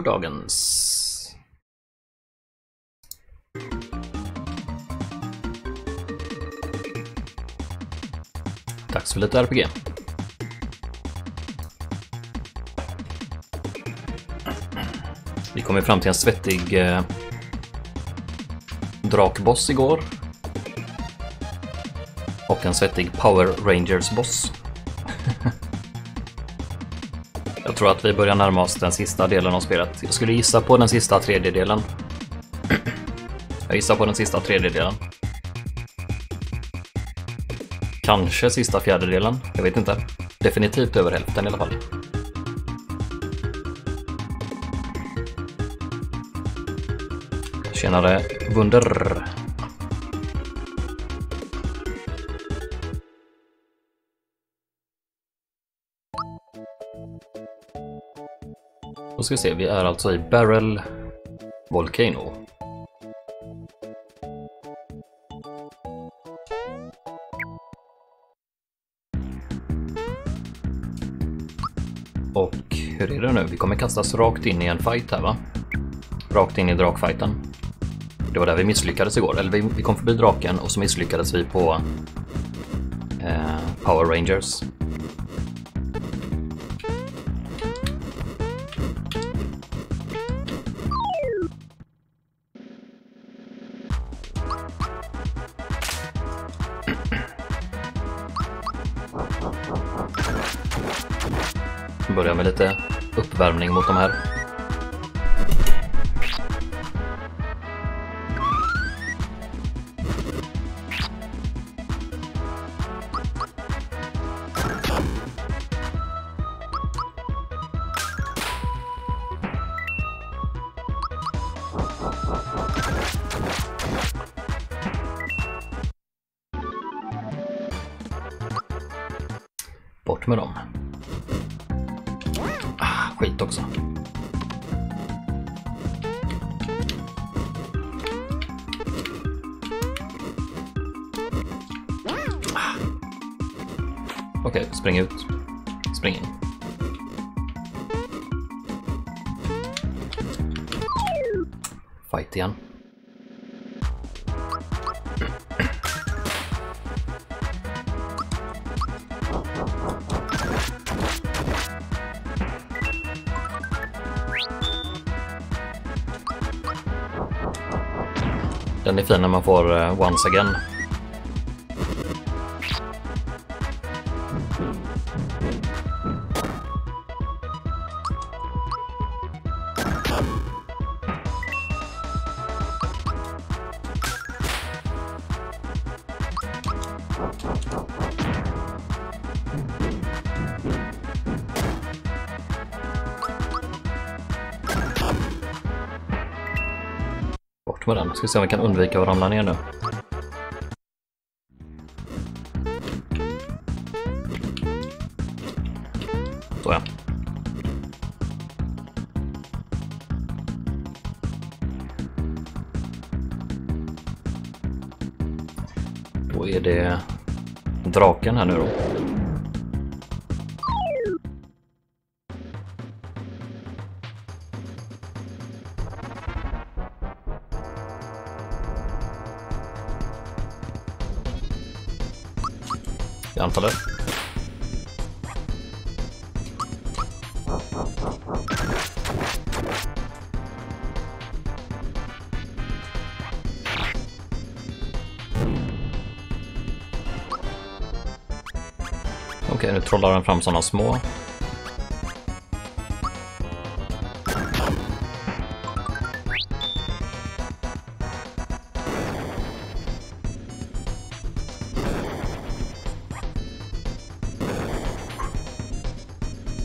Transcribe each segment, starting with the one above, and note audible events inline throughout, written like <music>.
gårdagens. Dags för lite RPG. Vi kom ju fram till en svettig eh, drakboss igår. Och en svettig Power Rangers-boss. Tror att vi börjar närma oss den sista delen av spelet. Jag skulle gissa på den sista tredjedelen. Jag gissar på den sista tredjedelen. Kanske sista fjärdedelen, jag vet inte. Definitivt över hälften i alla fall. Tjenare Wunder! Ska vi se, vi är alltså i Barrel Volcano. Och hur är det nu? Vi kommer kastas rakt in i en fight här va? Rakt in i drakfighten. Det var där vi misslyckades igår. Eller vi, vi kom förbi draken och så misslyckades vi på eh, Power Rangers. Uppvärmning mot de här. Okej, spring ut. Spring in. Fight igen. Den är fin när man får uh, once again. Ska se om vi kan undvika att ramla ner nu. Så ja. Då är det draken här nu då. Trollar den fram sådana små.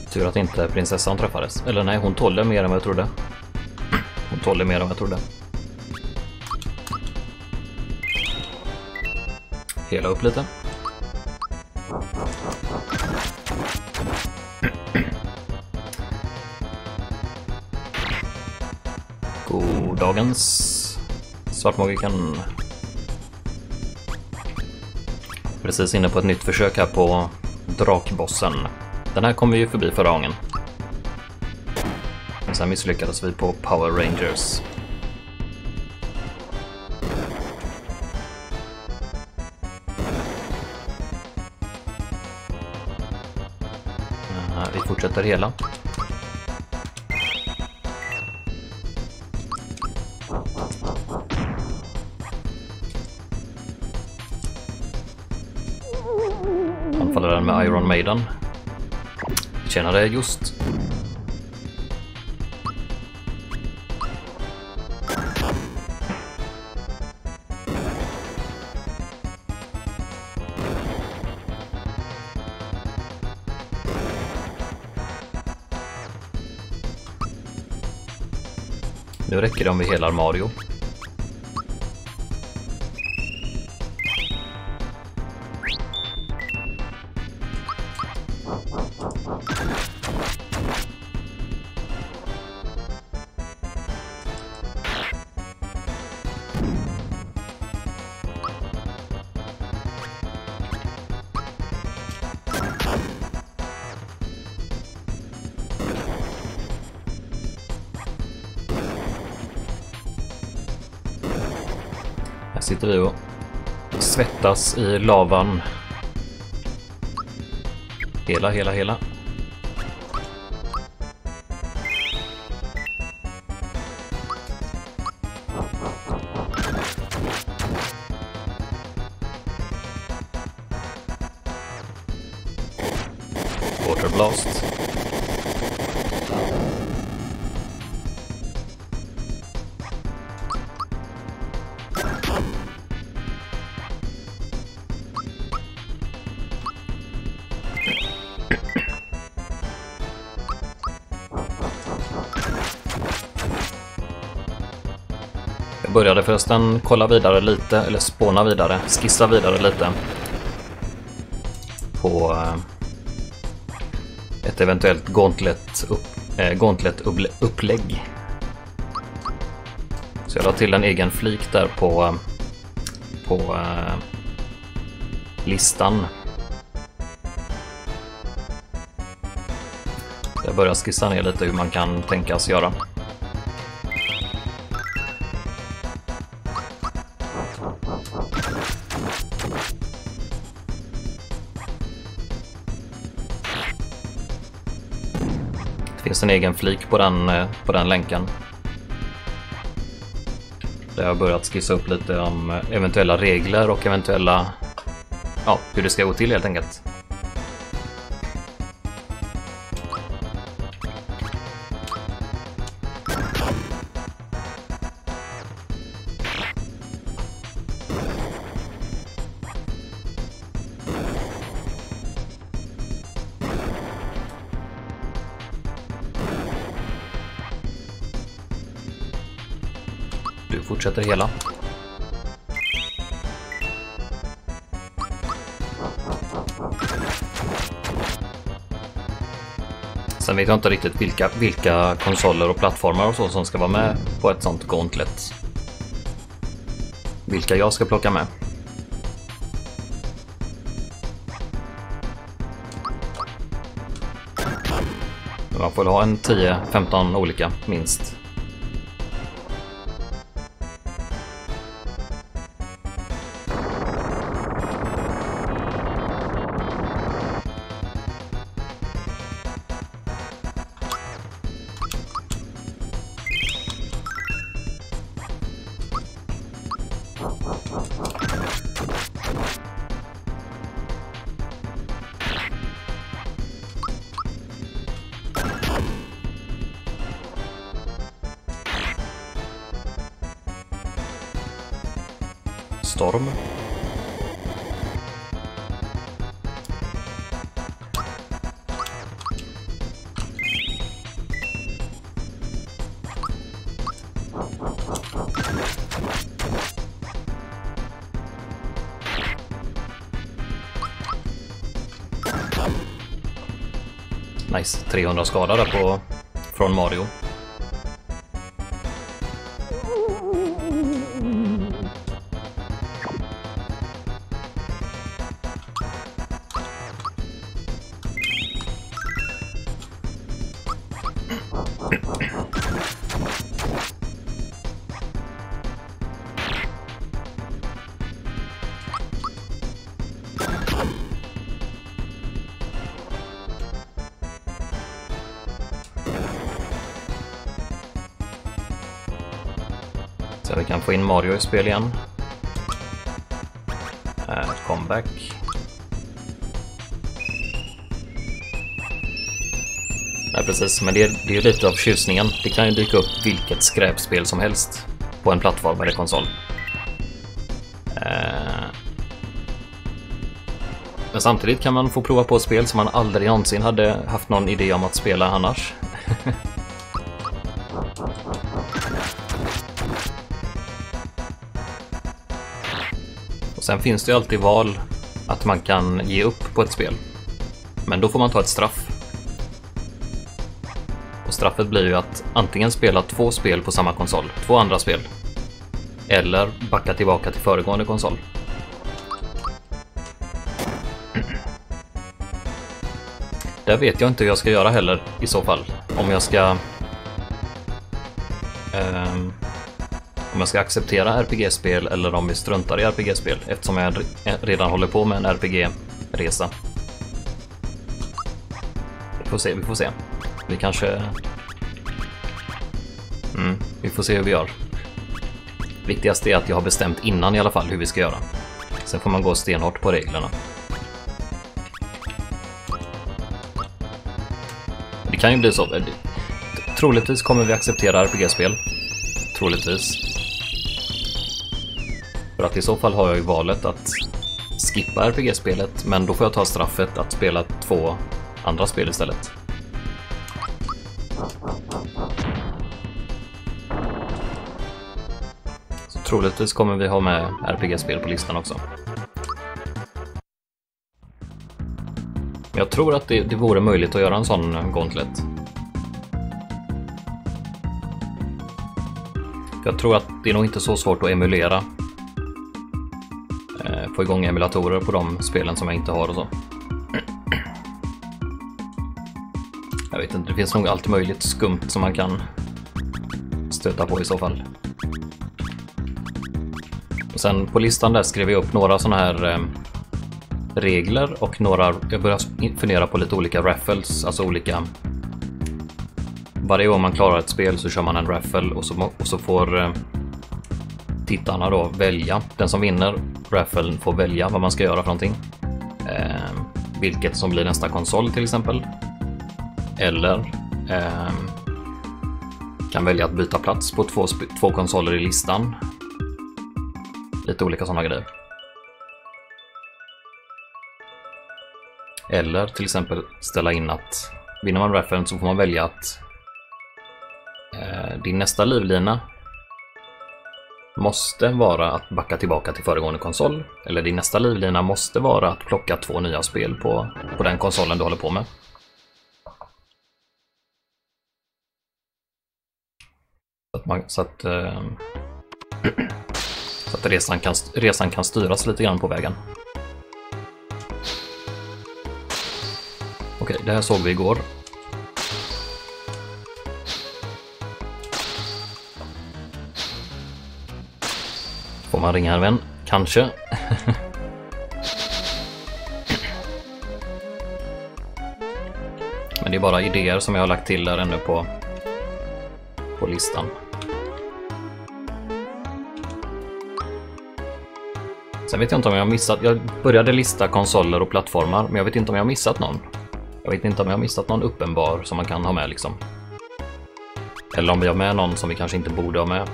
Tur att inte prinsessan träffades. Eller nej, hon tålde mer än vad jag trodde. Hon tålde mer än vad jag trodde. Hela upp lite. Svartmagiken. Precis inne på ett nytt försök här på drakbossen. Den här kom vi ju förbi förra gången. Men sen misslyckades vi på Power Rangers. Vi fortsätter hela. Iron Maiden. Tjenare just. Nu räcker det om vi helar Mario. Svettas i lavan. Hela, hela, hela. Började förresten kolla vidare lite, eller spåna vidare, skissa vidare lite. På eh, ett eventuellt gauntlet, upp, äh, gauntlet upplägg. Så jag la till en egen flik där på, eh, på äh, listan. Jag börjar skissa ner lite hur man kan tänkas göra. En egen flik på den, eh, på den länken. Där jag har börjat skissa upp lite om eh, eventuella regler och eventuella... Ja, hur det ska gå till helt enkelt. Fortsätter hela. Sen vet jag inte riktigt vilka, vilka konsoler och plattformar och så som ska vara med på ett sånt gauntlet. Vilka jag ska plocka med. Man får ha en 10-15 olika minst. 300 skadade på, från Mario. Få in Mario i spel igen. Uh, comeback. Nej, precis. Men det är, det är lite av tjusningen. Det kan ju dyka upp vilket skräpspel som helst på en plattform eller konsol. Äh, men samtidigt kan man få prova på spel som man aldrig någonsin hade haft någon idé om att spela annars. Sen finns det ju alltid val att man kan ge upp på ett spel. Men då får man ta ett straff. Och straffet blir ju att antingen spela två spel på samma konsol, två andra spel. Eller backa tillbaka till föregående konsol. <clears throat> Där vet jag inte hur jag ska göra heller i så fall. Om jag ska... jag ska acceptera RPG-spel eller om vi struntar i RPG-spel eftersom jag eh, redan håller på med en RPG-resa. Vi får se, vi får se. Vi kanske... Mm, vi får se hur vi gör. Viktigast är att jag har bestämt innan i alla fall hur vi ska göra. Sen får man gå stenhårt på reglerna. Det kan ju bli så. Troligtvis kommer vi acceptera RPG-spel. Troligtvis. För att i så fall har jag ju valet att skippa RPG-spelet, men då får jag ta straffet att spela två andra spel istället. Så troligtvis kommer vi ha med RPG-spel på listan också. Jag tror att det, det vore möjligt att göra en sån gauntlet. Jag tror att det är nog inte så svårt att emulera. Få igång emulatorer på de spelen som jag inte har och så. Jag vet inte, det finns nog allt möjligt skumt som man kan stöta på i så fall. Och sen på listan där skrev jag upp några sådana här eh, regler och några, jag börjar fundera på lite olika raffles, alltså olika varje gång man klarar ett spel så kör man en raffle och så, och så får eh, tittarna då välja. Den som vinner Raffle får välja vad man ska göra för någonting. Eh, vilket som blir nästa konsol till exempel. Eller eh, kan välja att byta plats på två, två konsoler i listan. Lite olika sådana grejer. Eller till exempel ställa in att vinner man Raffle så får man välja att eh, din nästa livlina måste vara att backa tillbaka till föregående konsol. Eller din nästa livlina måste vara att plocka två nya spel på, på den konsolen du håller på med. Så att, man, så att, eh, <clears throat> så att resan, kan, resan kan styras lite grann på vägen. Okej, det här såg vi igår. Får man ringa en vän? Kanske. Men det är bara idéer som jag har lagt till där ännu på, på listan. Sen vet jag inte om jag har missat, jag började lista konsoler och plattformar, men jag vet inte om jag har missat någon. Jag vet inte om jag har missat någon uppenbar som man kan ha med liksom. Eller om vi har med någon som vi kanske inte borde ha med.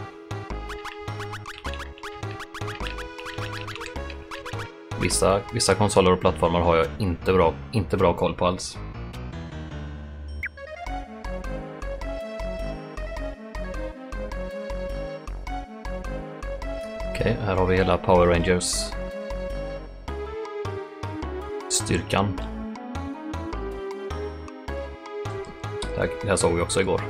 Vissa, vissa konsoler och plattformar har jag inte bra, inte bra koll på alls. Okej, här har vi hela Power Rangers styrkan. Det här såg vi också igår.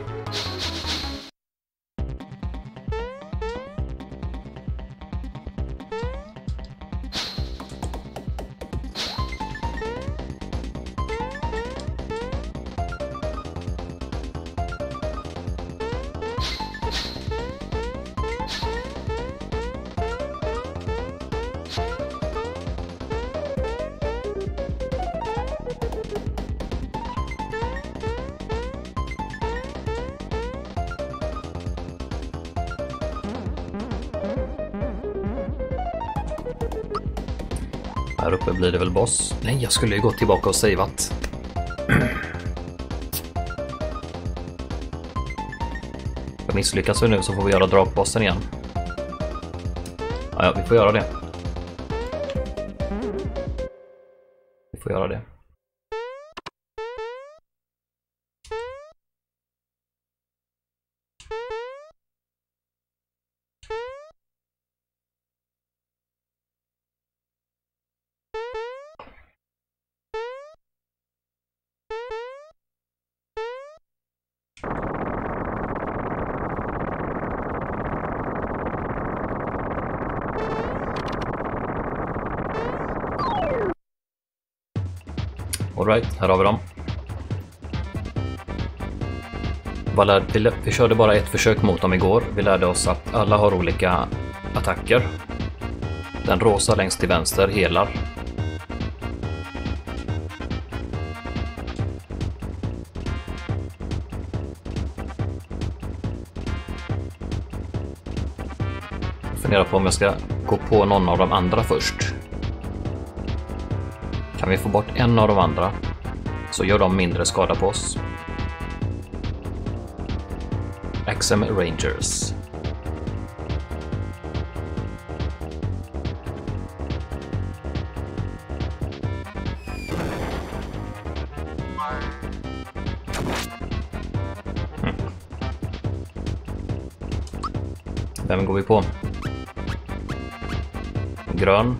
Jag skulle ju gått tillbaka och saveat. För misslyckas vi nu så får vi göra dragbossen igen. Ja, ja, vi får göra det. Alright, här har vi dem. Vi körde bara ett försök mot dem igår. Vi lärde oss att alla har olika attacker. Den rosa längst till vänster helar. Jag funderar på om jag ska gå på någon av de andra först. Vi få bort en av de andra så gör de mindre skada på oss. XM Rangers. Mm. Vem går vi på? Grön.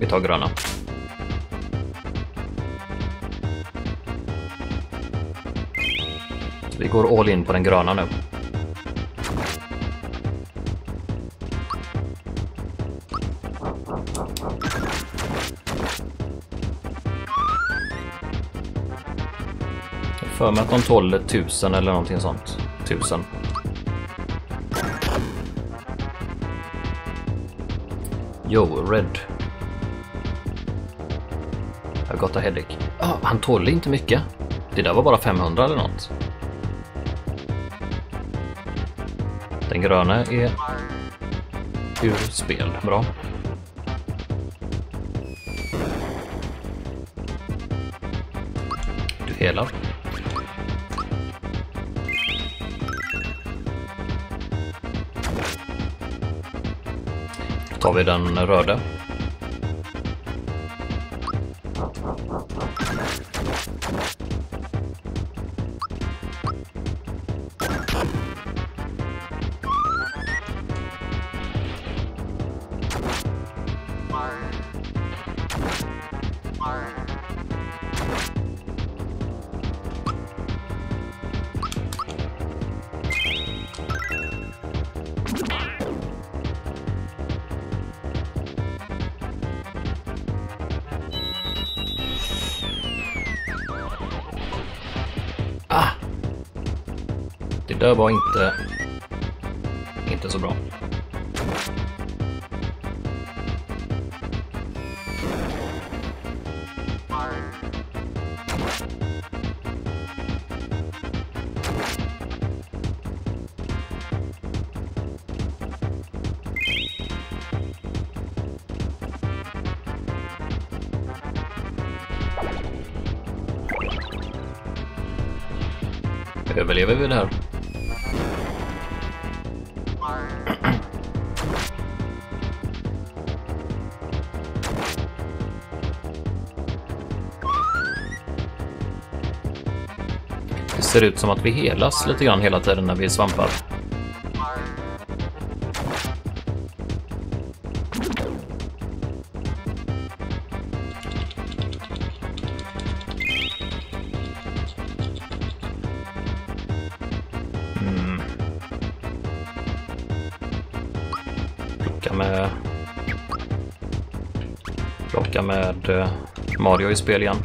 Vi tar gröna. Går all in på den gröna nu. Jag för mig att de tål tusen eller någonting sånt. Tusen. Yo Red. I've got a headache. Ah, han tål inte mycket. Det där var bara 500 eller något. Den gröna är ur spel. Bra. Du helar. Då tar vi den röda. Var inte, inte så bra. Överlever vi det här? Ser ut som att vi helas lite grann hela tiden när vi svampar. Mm. Plocka med... Plocka med eh, Mario i spel igen.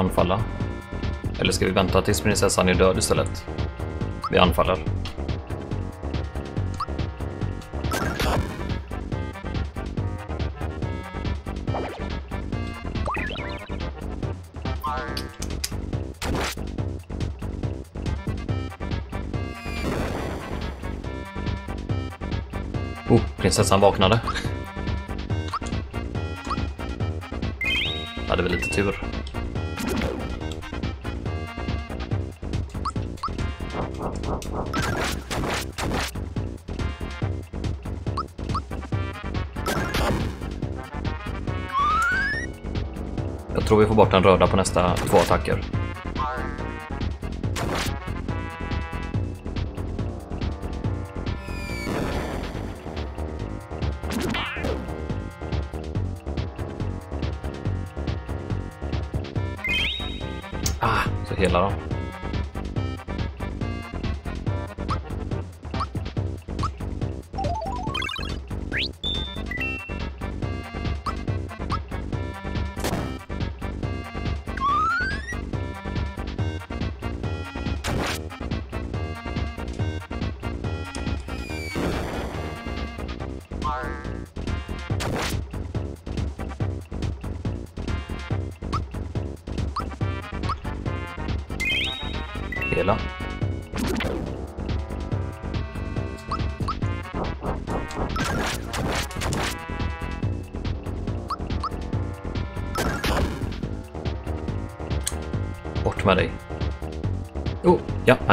anfalla? Eller ska vi vänta tills prinsessan är död istället? Vi anfaller. Oh, prinsessan vaknade. Hade väl lite tur. Jag tror vi får bort den röda på nästa två attacker.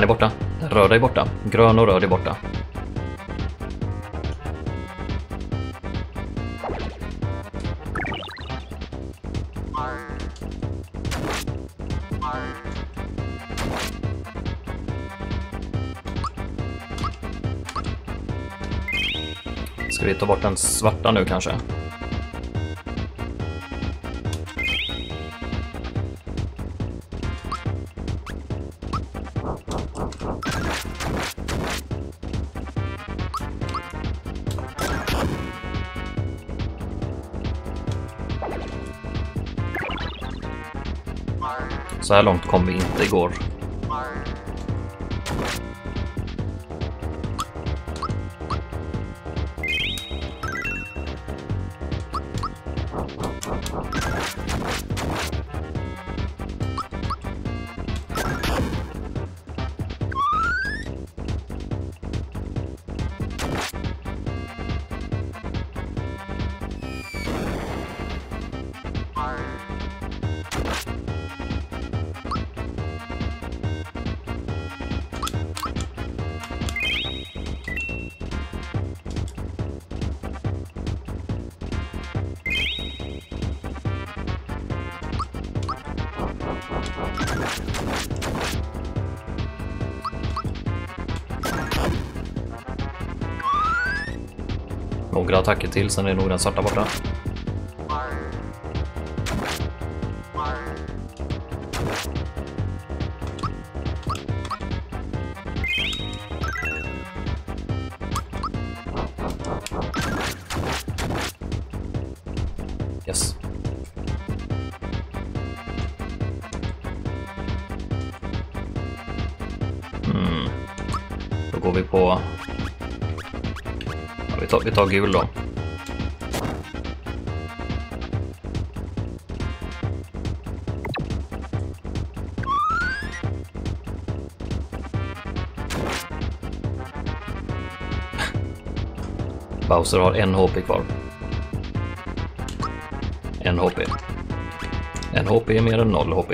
Är borta. Den röda är borta. Grön och röd är borta. Ska vi ta bort den svarta nu kanske? Så här långt kom vi inte igår. Attacker till, sen är nog den svarta borta. Vi, tar, gul då. Bowser har en HP kvar. En HP. En HP är mer än noll HP.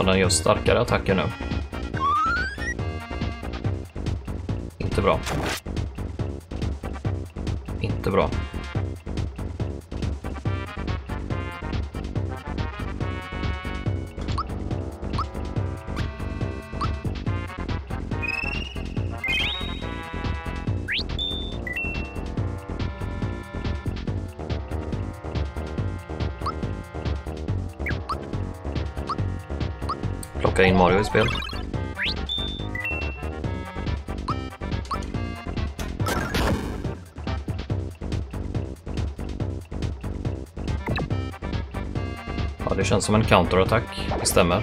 Så som den gör starkare attacker nu. Inte bra. plockar in Mario i spel. Ja, det känns som en counterattack, det stämmer.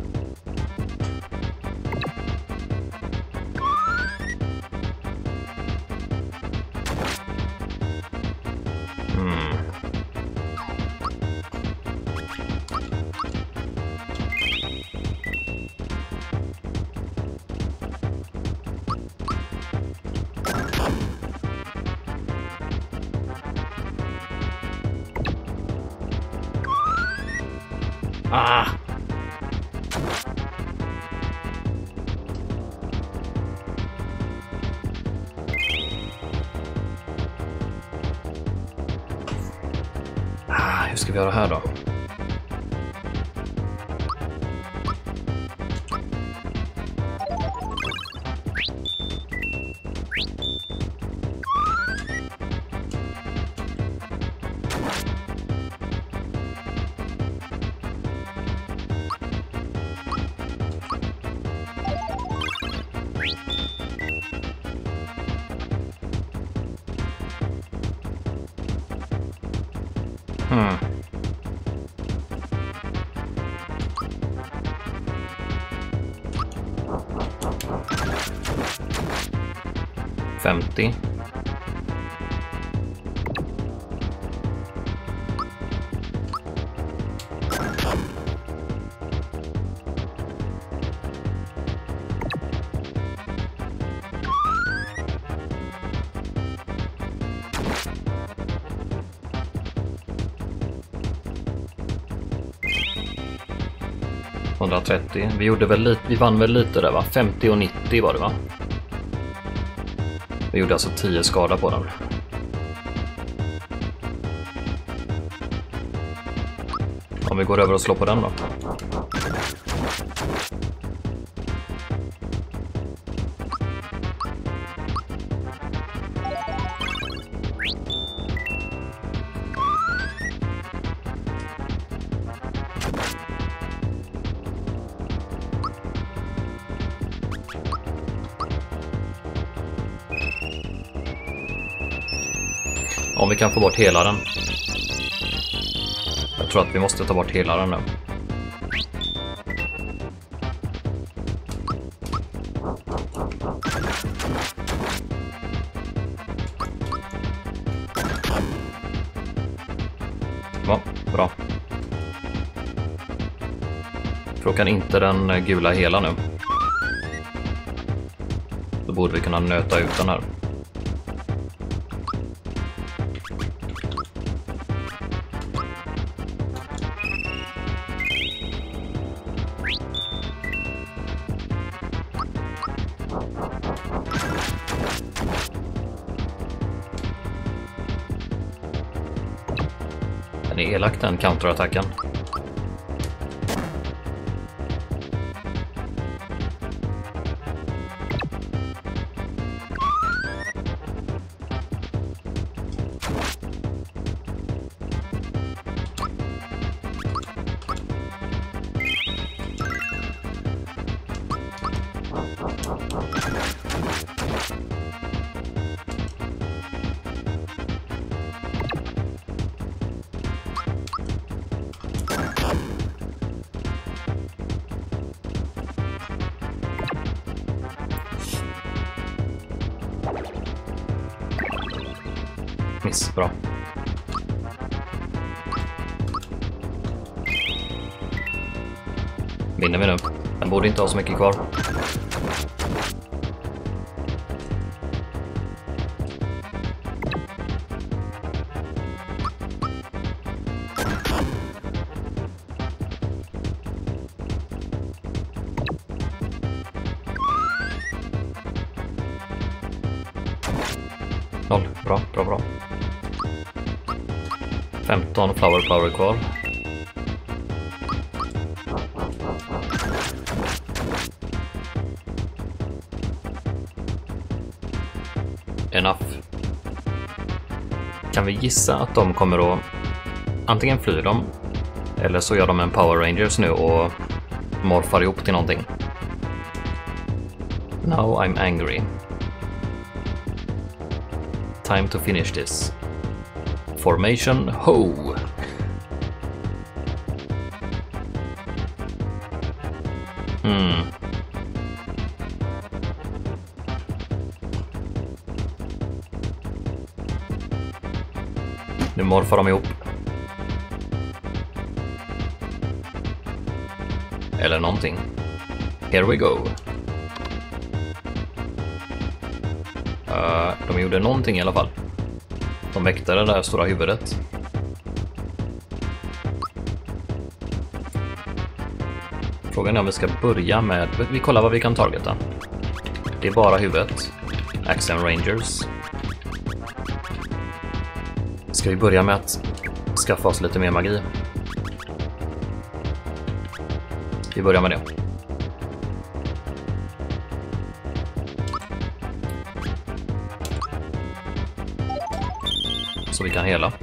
130. Vi, gjorde väl lite, vi vann väl lite där va? 50 och 90 var det va? Vi gjorde alltså 10 skada på den. Om vi går över och slår på den då. Kan få bort hela den. Jag tror att vi måste ta bort hela den nu. Ja, bra. Frågan inte den gula hela nu. Då borde vi kunna nöta ut den här. Konterattacken. Yes, bra. Vinner vi nu? Den borde inte ha så mycket kvar. Power power kvar. Enough. Kan vi gissa att de kommer att... Antingen flyr de, eller så gör de en Power Rangers nu och morfar ihop till någonting. Now I'm angry. Time to finish this. Formation Ho! Nu de ihop. Eller någonting. Here we go. Uh, de gjorde någonting i alla fall. De väckte det där stora huvudet. Frågan är om vi ska börja med... Vi kollar vad vi kan targeta. Det är bara huvudet. Axiom Rangers. Ska vi börja med att skaffa oss lite mer magi? Vi börjar med det. Så vi kan hela.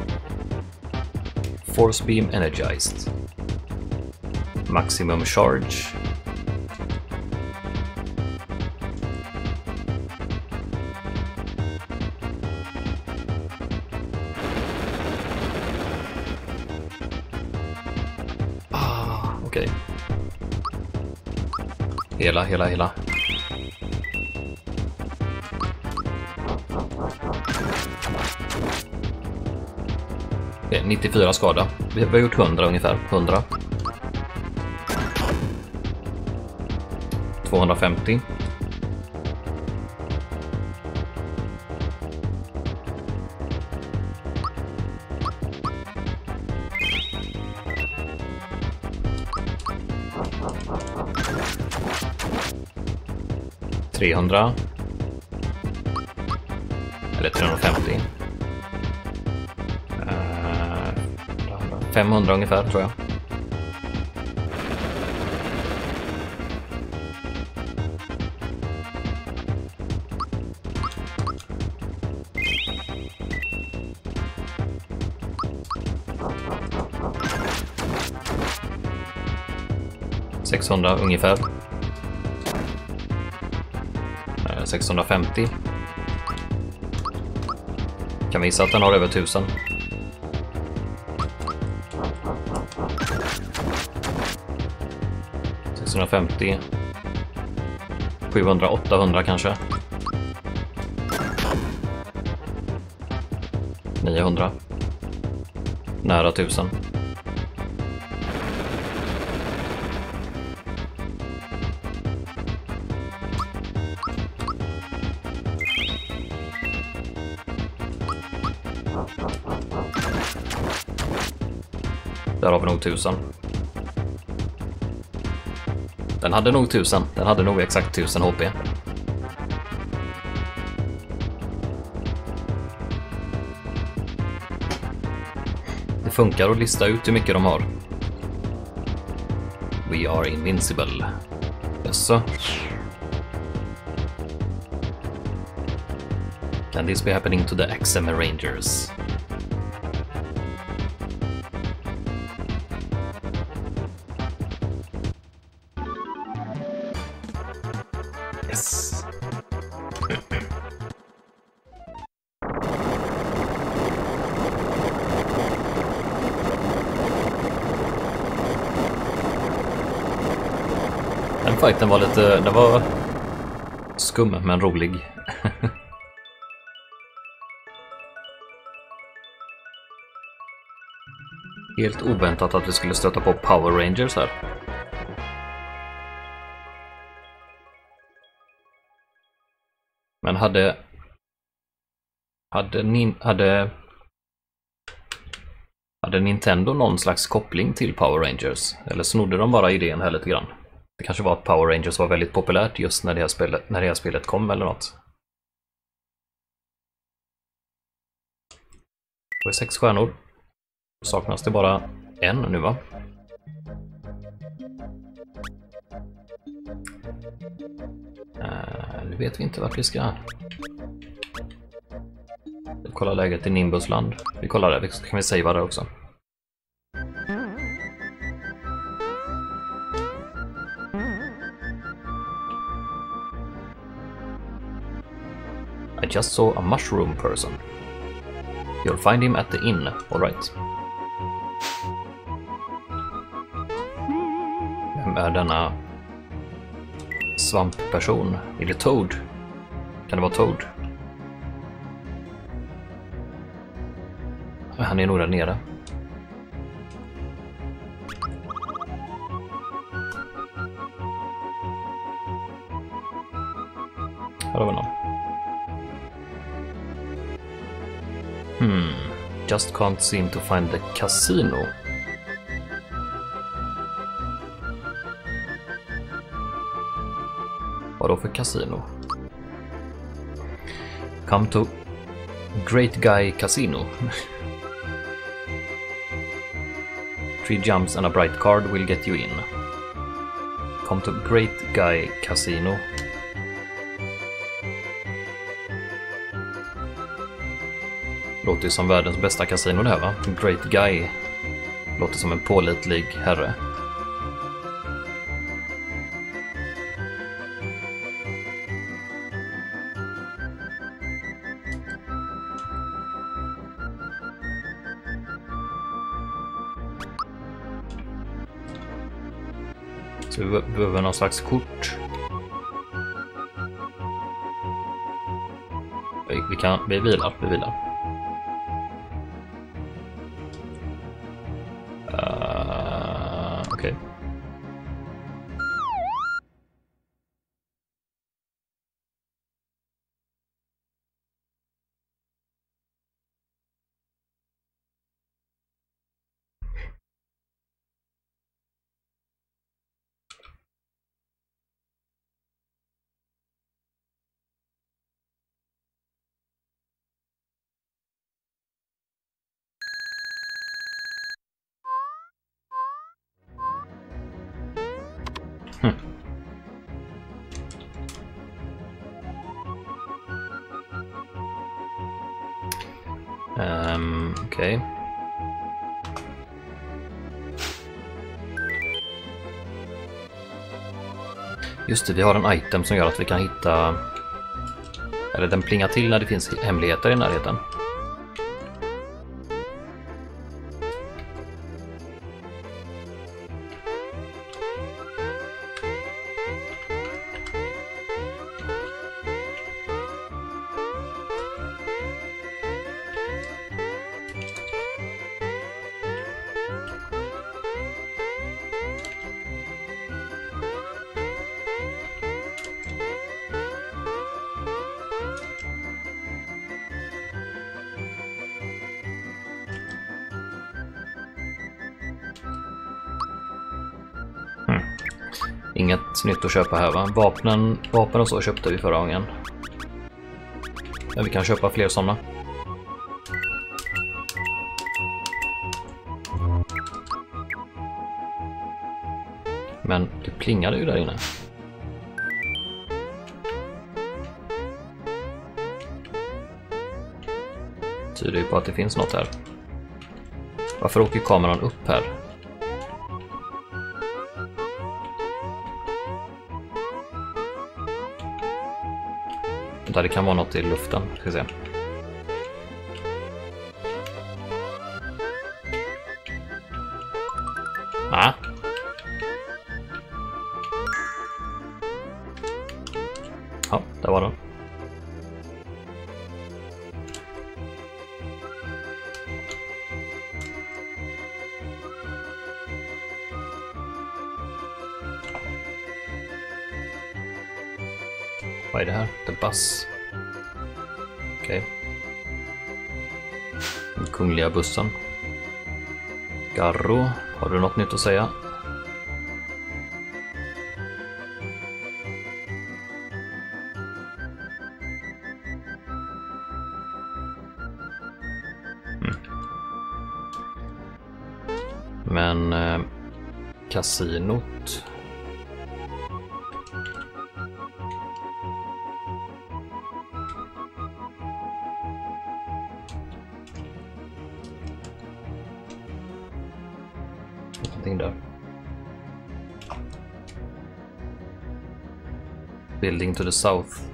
Force Beam Energized. Maximum Charge. Hela, hela. Det är 94 skada. Vi har gjort 100 ungefär. 100. 250. Trehundra. Eller 350. 500 eh, ungefär, tror jag. Sexhundra ungefär. 650. Kan visa att den har över 1000. 650. 700, 800 kanske. 900. Nära 1000. Nog tusen. Den hade nog tusen. Den hade nog exakt tusen HP. Det funkar att lista ut hur mycket de har. We are invincible. Jaså? Can this be happening to the XM Rangers? Fighten var lite, den var skum men rolig. <laughs> Helt oväntat att vi skulle stöta på Power Rangers här. Men hade... Hade, nin, hade... Hade Nintendo någon slags koppling till Power Rangers? Eller snodde de bara idén här lite grann? Det kanske var att Power Rangers var väldigt populärt just när det här spelet, när det här spelet kom eller något. var sex stjärnor. Saknas det bara en nu va? Uh, nu vet vi inte vart vi ska. Vi kollar läget i Nimbusland. Vi kollar det, kan vi savea det också. Just saw a mushroom person. You'll find him at the inn, alright. Vem är denna svampperson? Är det Toad? Kan det vara Toad? Han är nog där nere. Just can't seem to find the casino. Vadå för casino? Come to Great Guy Casino. <laughs> Three jumps and a bright card will get you in. Come to Great Guy Casino. Låter ju som världens bästa kasino det här va? Great Guy. Låter som en pålitlig herre. Så vi behöver någon slags kort. Vi kan, vi vilar, vi vilar. Just det, vi har en item som gör att vi kan hitta... Eller den plingar till när det finns hemligheter i närheten. Inget nytt att köpa här va? Vapnen, vapen och så köpte vi förra gången. Men vi kan köpa fler sådana. Men det plingade ju där inne. Tyder ju på att det finns något här. Varför åker kameran upp här? Vänta, det kan vara något i luften. Ska se. rösten. Garro, har du något nytt att säga? Mm. Men eh, kasinot Building to the south.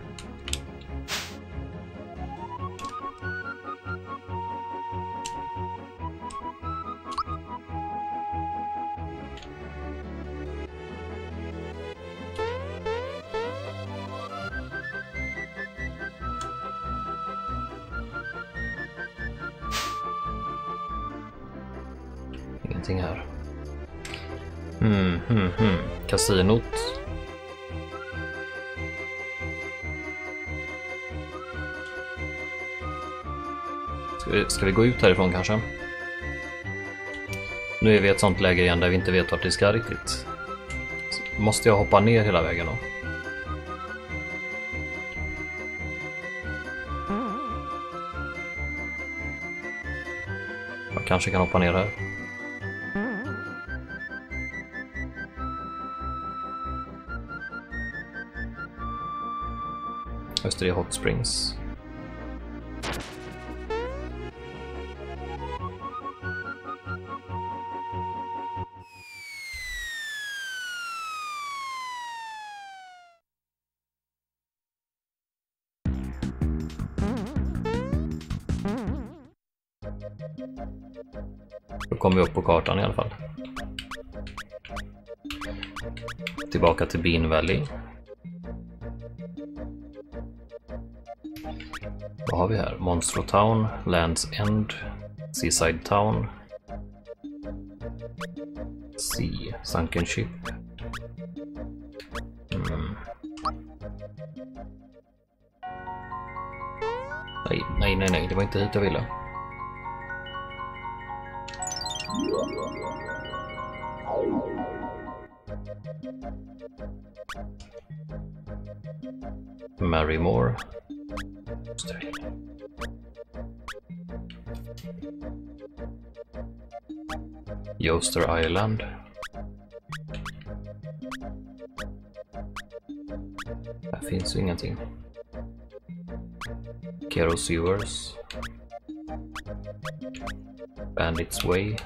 Ut härifrån kanske? Nu är vi i ett sånt läge igen där vi inte vet vart vi ska riktigt. Måste jag hoppa ner hela vägen då? Jag kanske kan hoppa ner här. Just det, det är Hot Springs. Kartan i alla fall. Tillbaka till Bean Valley. Vad har vi här? Monstro Town, Lands End, Seaside Town, Sea, Sunken Ship. Mm. Nej, nej, nej, nej, det var inte hit jag ville. Monster Island. Här finns ju ingenting. Kero Sewers. Bandits Way.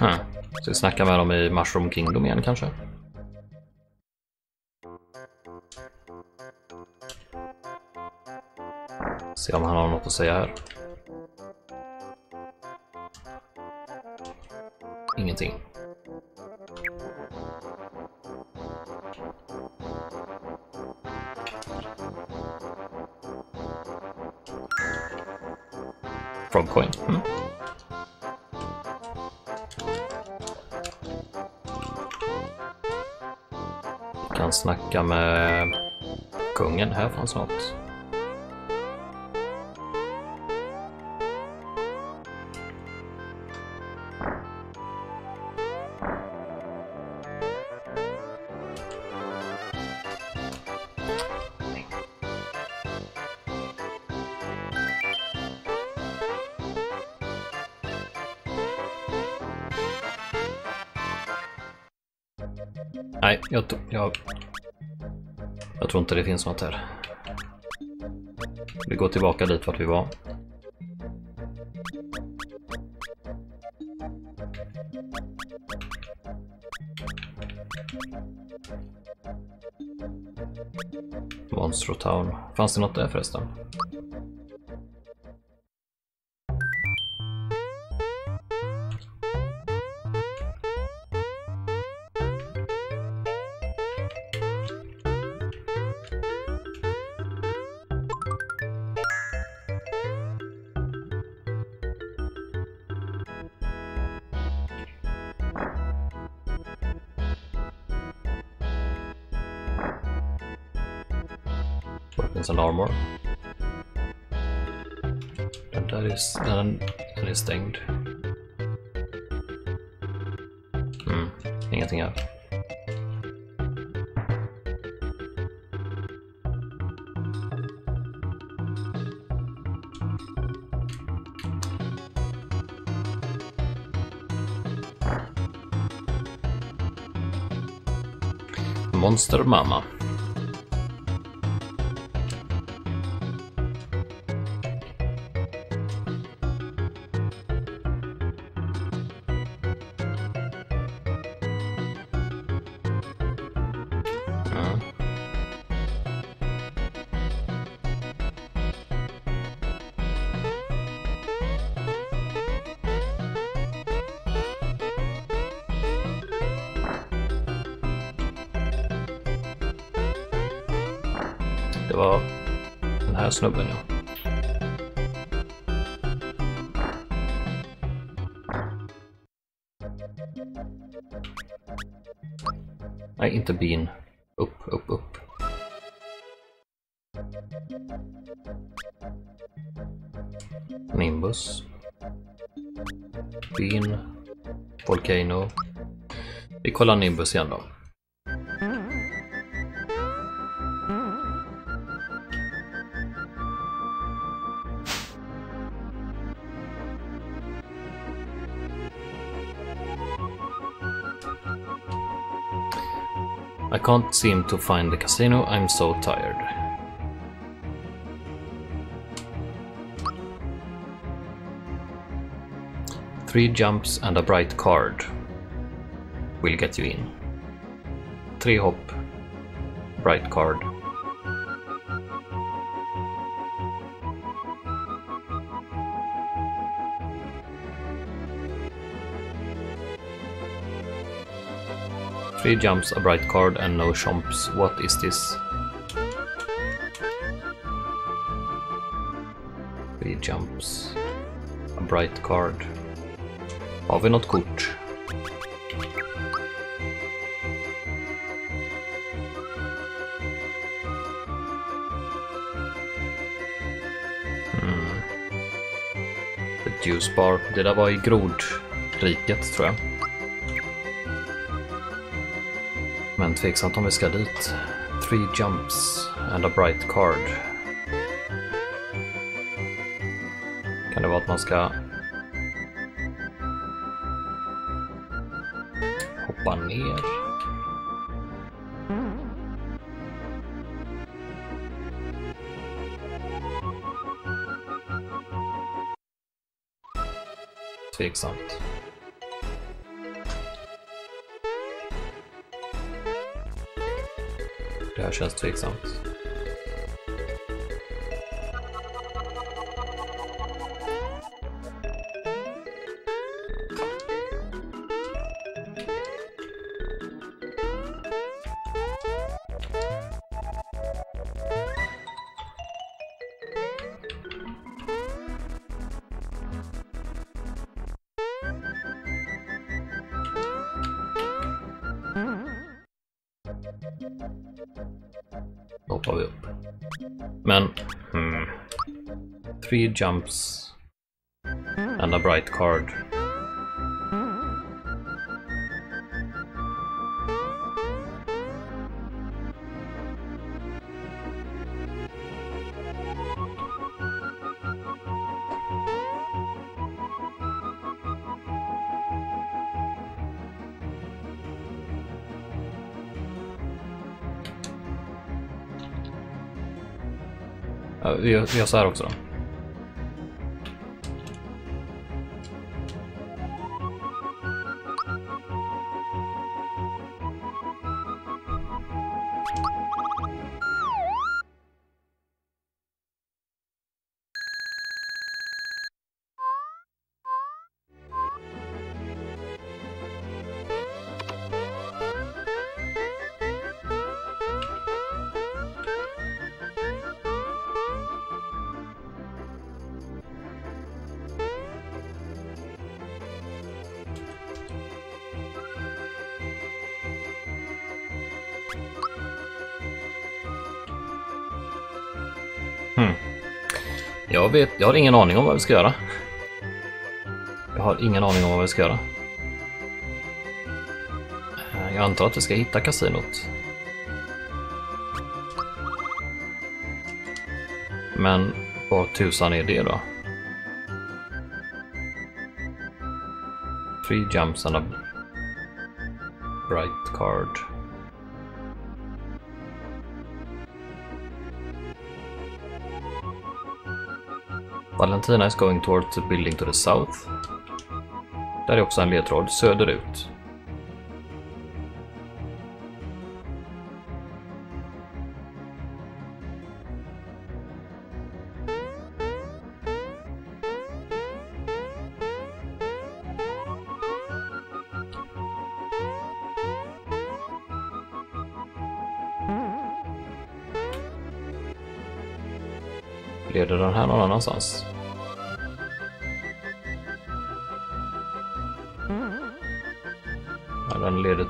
Huh. Ska vi snacka med dem i Mushroom Kingdom igen kanske? Se om han har något att säga här. Ingenting. Frogcoin. Mm. Kan snacka med kungen. Här fanns jag, jag, jag tror inte det finns något här. Vi går tillbaka dit vart vi var. Monstro Town. Fanns det något där förresten? Mama. Snubben ja. Nej, inte bin. Upp, upp, upp. Nimbus. Bin. Volcano. Vi kollar Nimbus igen då. Can't seem to find the casino, I'm so tired. Three jumps and a bright card will get you in. Three hop, bright card. Three jumps, a bright card, and no chomps. What is this? Three jumps, a bright card. Har vi något kort? Mm. Ett juice bar. Det där var i grodriket tror jag. Men tveksamt om vi ska dit. Three jumps and a bright card. Kan det vara att man ska hoppa ner? Tveksamt. Det här känns tveksamt. Three jumps. And a bright card. Vi gör, vi gör så här också vet, jag har ingen aning om vad vi ska göra. Jag har ingen aning om vad vi ska göra. Jag antar att vi ska hitta kasinot. Men vad tusan är det då? Three jumps and a bright card. Valentina is going towards the building to the south. Där är också en ledtråd söderut. Leder den här någon annanstans?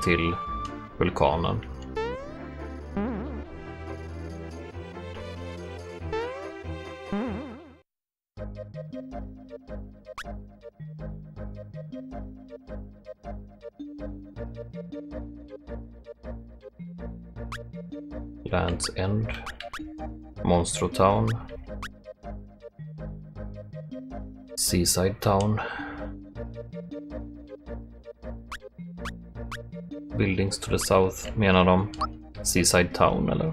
Till vulkanen. Lands End. Monstro Town. Seaside Town. Buildings to the south menar de. Seaside Town eller?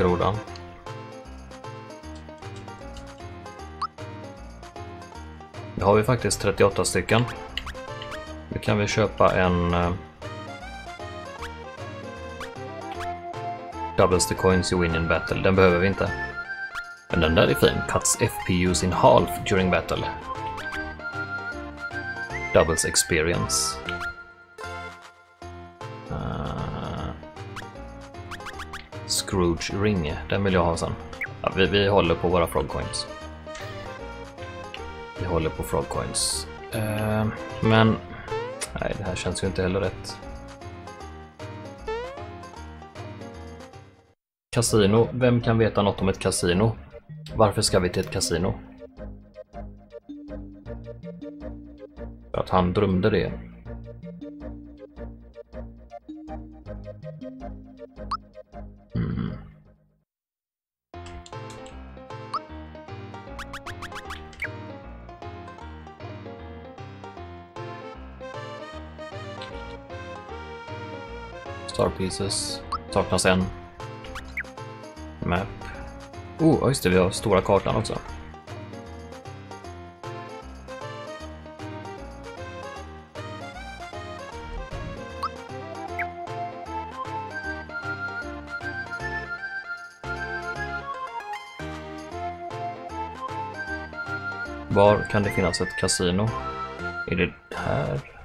Grodan. Nu har vi faktiskt 38 stycken. Nu kan vi köpa en Uh, Doubles the coins you win in battle. Den behöver vi inte. Men den där är fin. Cuts FPUs in half during battle. Doubles experience. Scrooge ring. Den vill jag ha sen. Ja, vi, vi håller på våra frogcoins. Vi håller på frogcoins. Uh, eh, men... Nej, det här känns ju inte heller rätt. Casino. Vem kan veta något om ett kasino? Varför ska vi till ett kasino? För att han drömde det. Pieces. Saknas en. Map. Oh, just det, vi har stora kartan också. Var kan det finnas ett kasino? Är det här?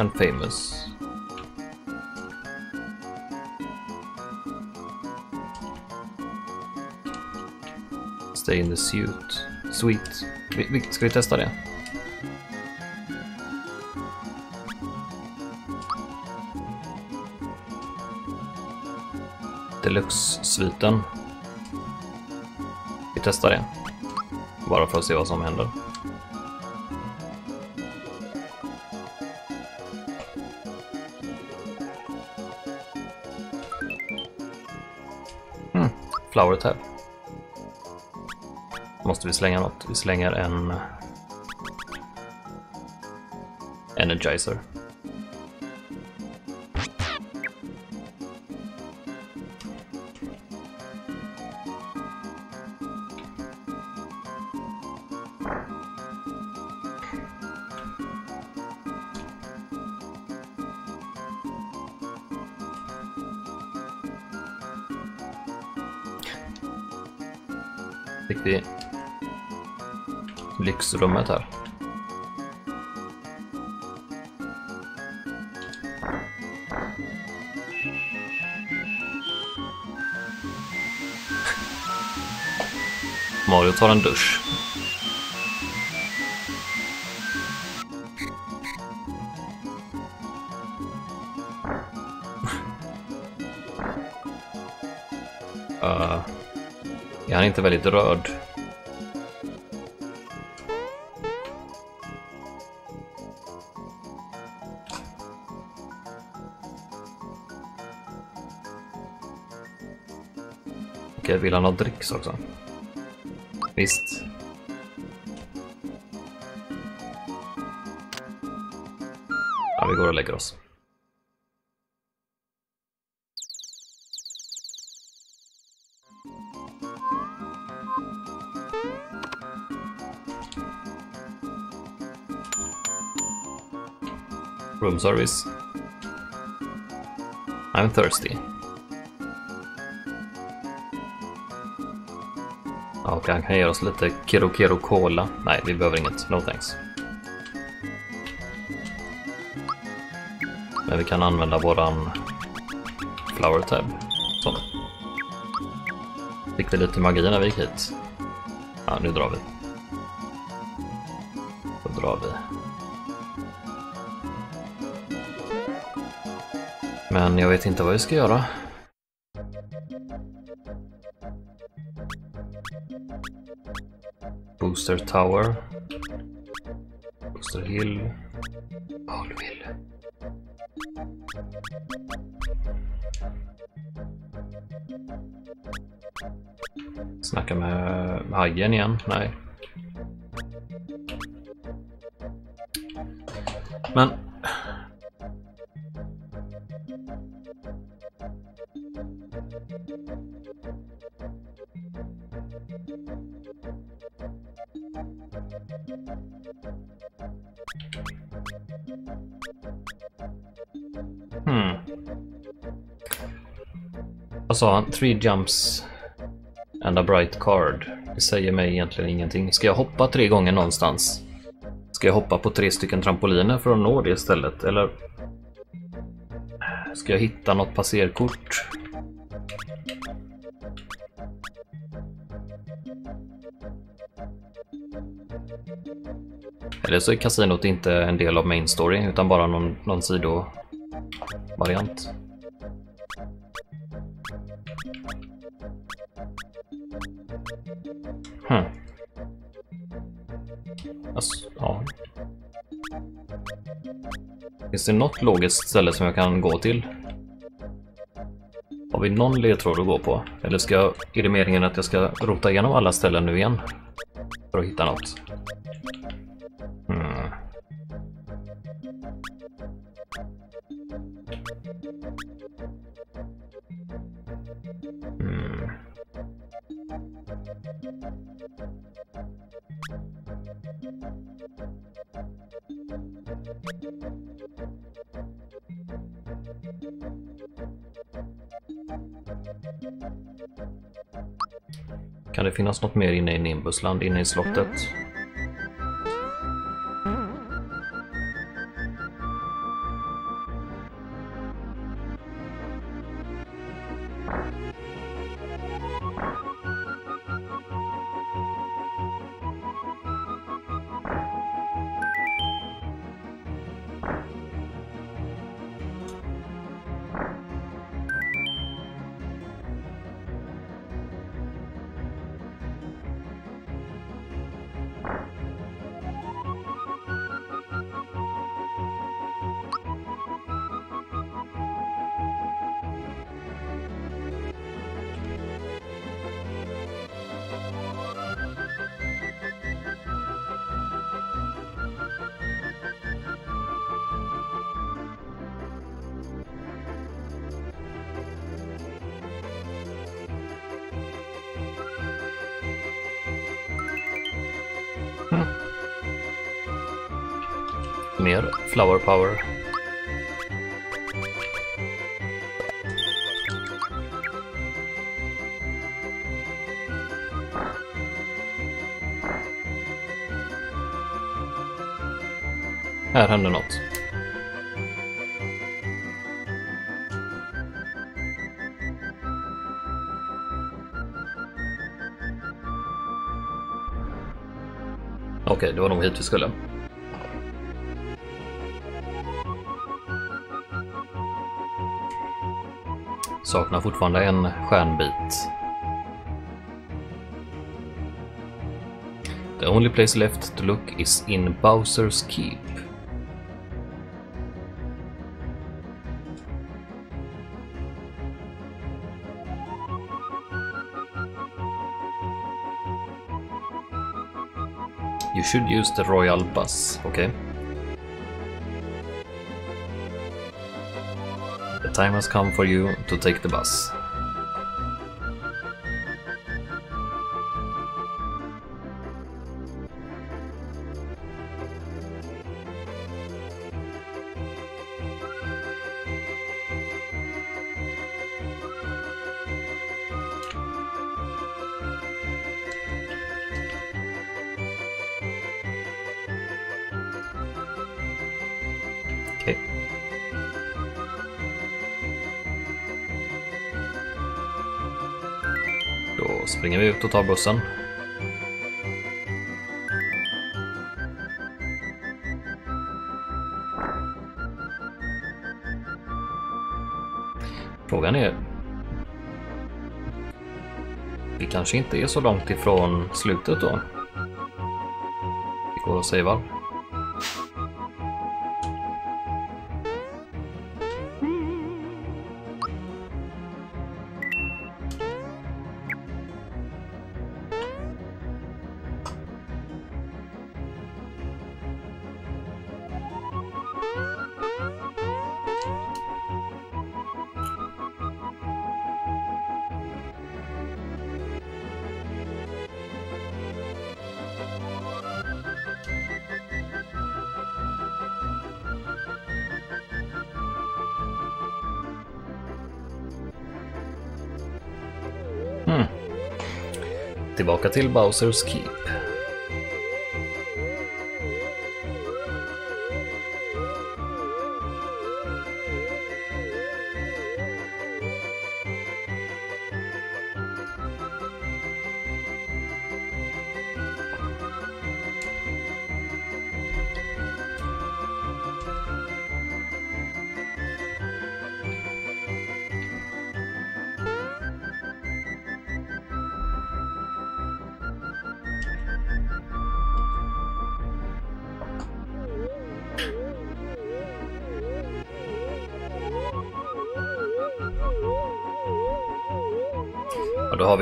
And famous. Stay in the suit. Sweet. Vi, vi, ska vi testa det? Deluxe-sviten. Vi testar det. Bara för att se vad som händer. Flower tab. Måste vi slänga något? Vi slänger en Energizer. Rummet här. Mario tar en dusch. uh, <laughs> är han inte väldigt röd? Dricker. vill han ha dricks också? Visst. Ja, vi går och lägger oss. Room service. I'm thirsty. Ja, han kan ge oss lite Kero Kero Cola. Nej, vi behöver inget. No thanks. Men vi kan använda våran Flower Tab. Så. Fick vi lite magi när vi gick hit. Ja, nu drar vi. Då drar vi. Men jag vet inte vad vi ska göra. Booster Tower. Booster Hill. Valvill. Snacka med Hajen igen? Nej. Men... sa han? Three jumps and a bright card. Det säger mig egentligen ingenting. Ska jag hoppa tre gånger någonstans? Ska jag hoppa på tre stycken trampoliner för att nå det stället? Eller ska jag hitta något passerkort? Eller så är kasinot inte en del av main story utan bara någon, någon sidovariant. Finns det något logiskt ställe som jag kan gå till? Har vi någon ledtråd att gå på? Eller ska jag, är det meningen att jag ska rota igenom alla ställen nu igen? För att hitta något? Hmm. Det finnas något mer inne i Nimbusland, inne i slottet? Power. Här händer något. Okej, det var nog hit vi skulle. Saknar fortfarande en stjärnbit. The only place left to look is in Bowser's Keep. You should use the Royal Bus, okay? Time has come for you to take the bus. Och tar bussen. Frågan är... Vi kanske inte är så långt ifrån slutet då. Vi går och savear. Till Bowsers Keep.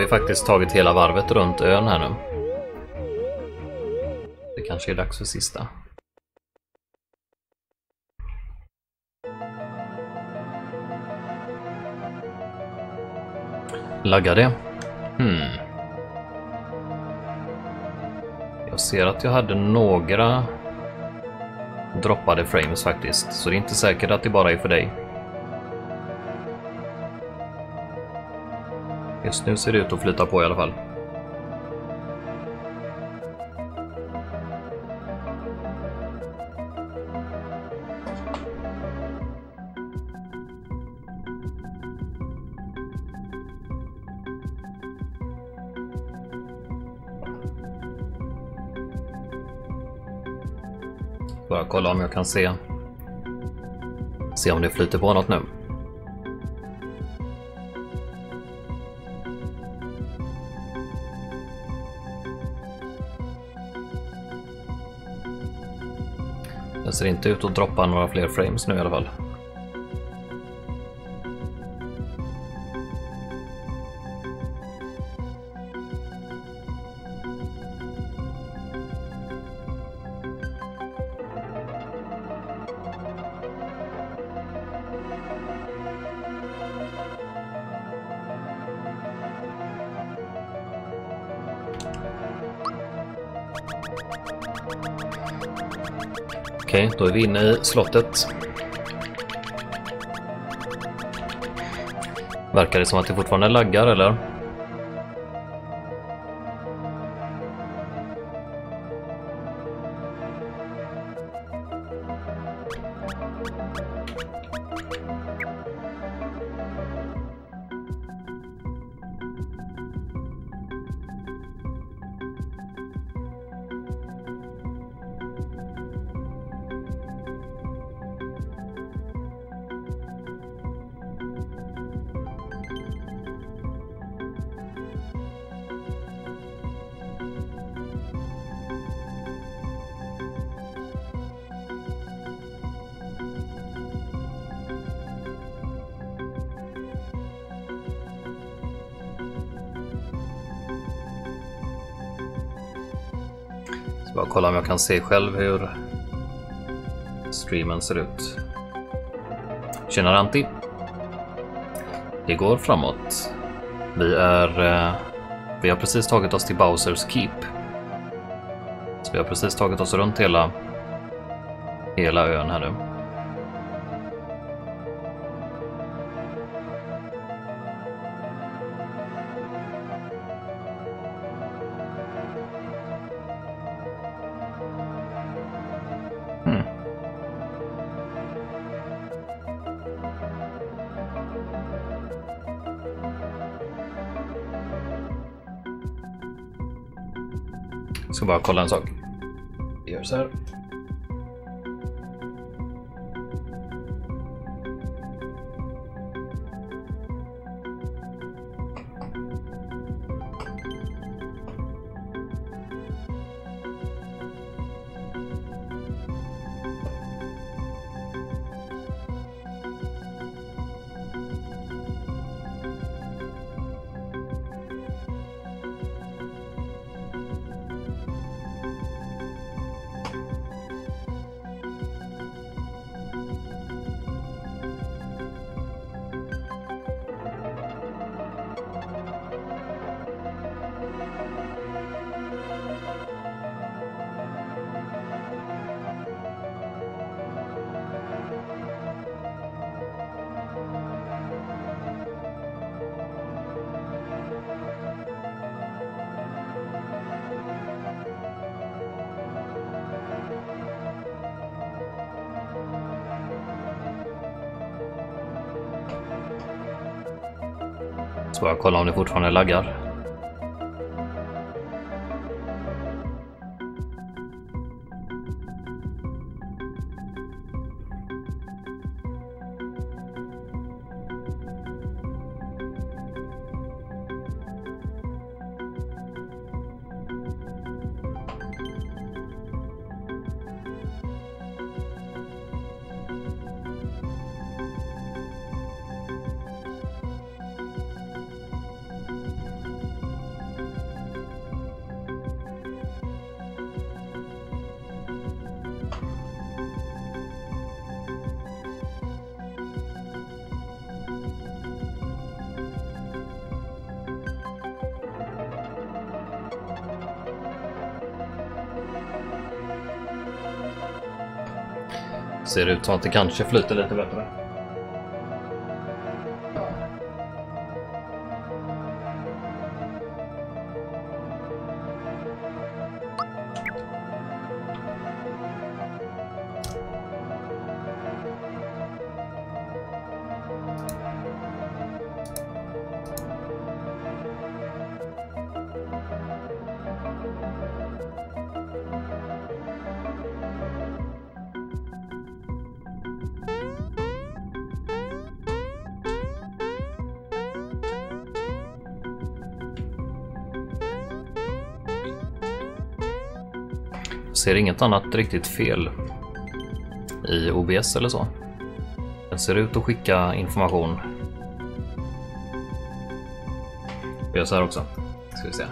Faktiskt tagit hela varvet runt ön här nu. Det kanske är dags för sista. Laggar det? Hmm. Jag ser att jag hade några droppade frames faktiskt, så det är inte säkert att det bara är för dig. Just nu ser det ut att flyta på i alla fall. Bara kolla om jag kan se. Se om det flyter på något nu. ser inte ut att droppa några fler frames nu i alla fall. Okej, då är vi inne i slottet. Verkar det som att det fortfarande laggar eller? Kan se själv hur streamen ser ut. Tjena Ranti! Det går framåt. Vi är... Eh, vi har precis tagit oss till Bowsers Keep. Så vi har precis tagit oss runt hela, hela ön här nu. Kolla en sak. Vi gör så här. Så jag kolla om det fortfarande laggar. Ser ut som att det kanske flyter lite bättre. Ser inget annat riktigt fel i OBS eller så. Den ser ut att skicka information. Vi gör så här också. Ska vi se.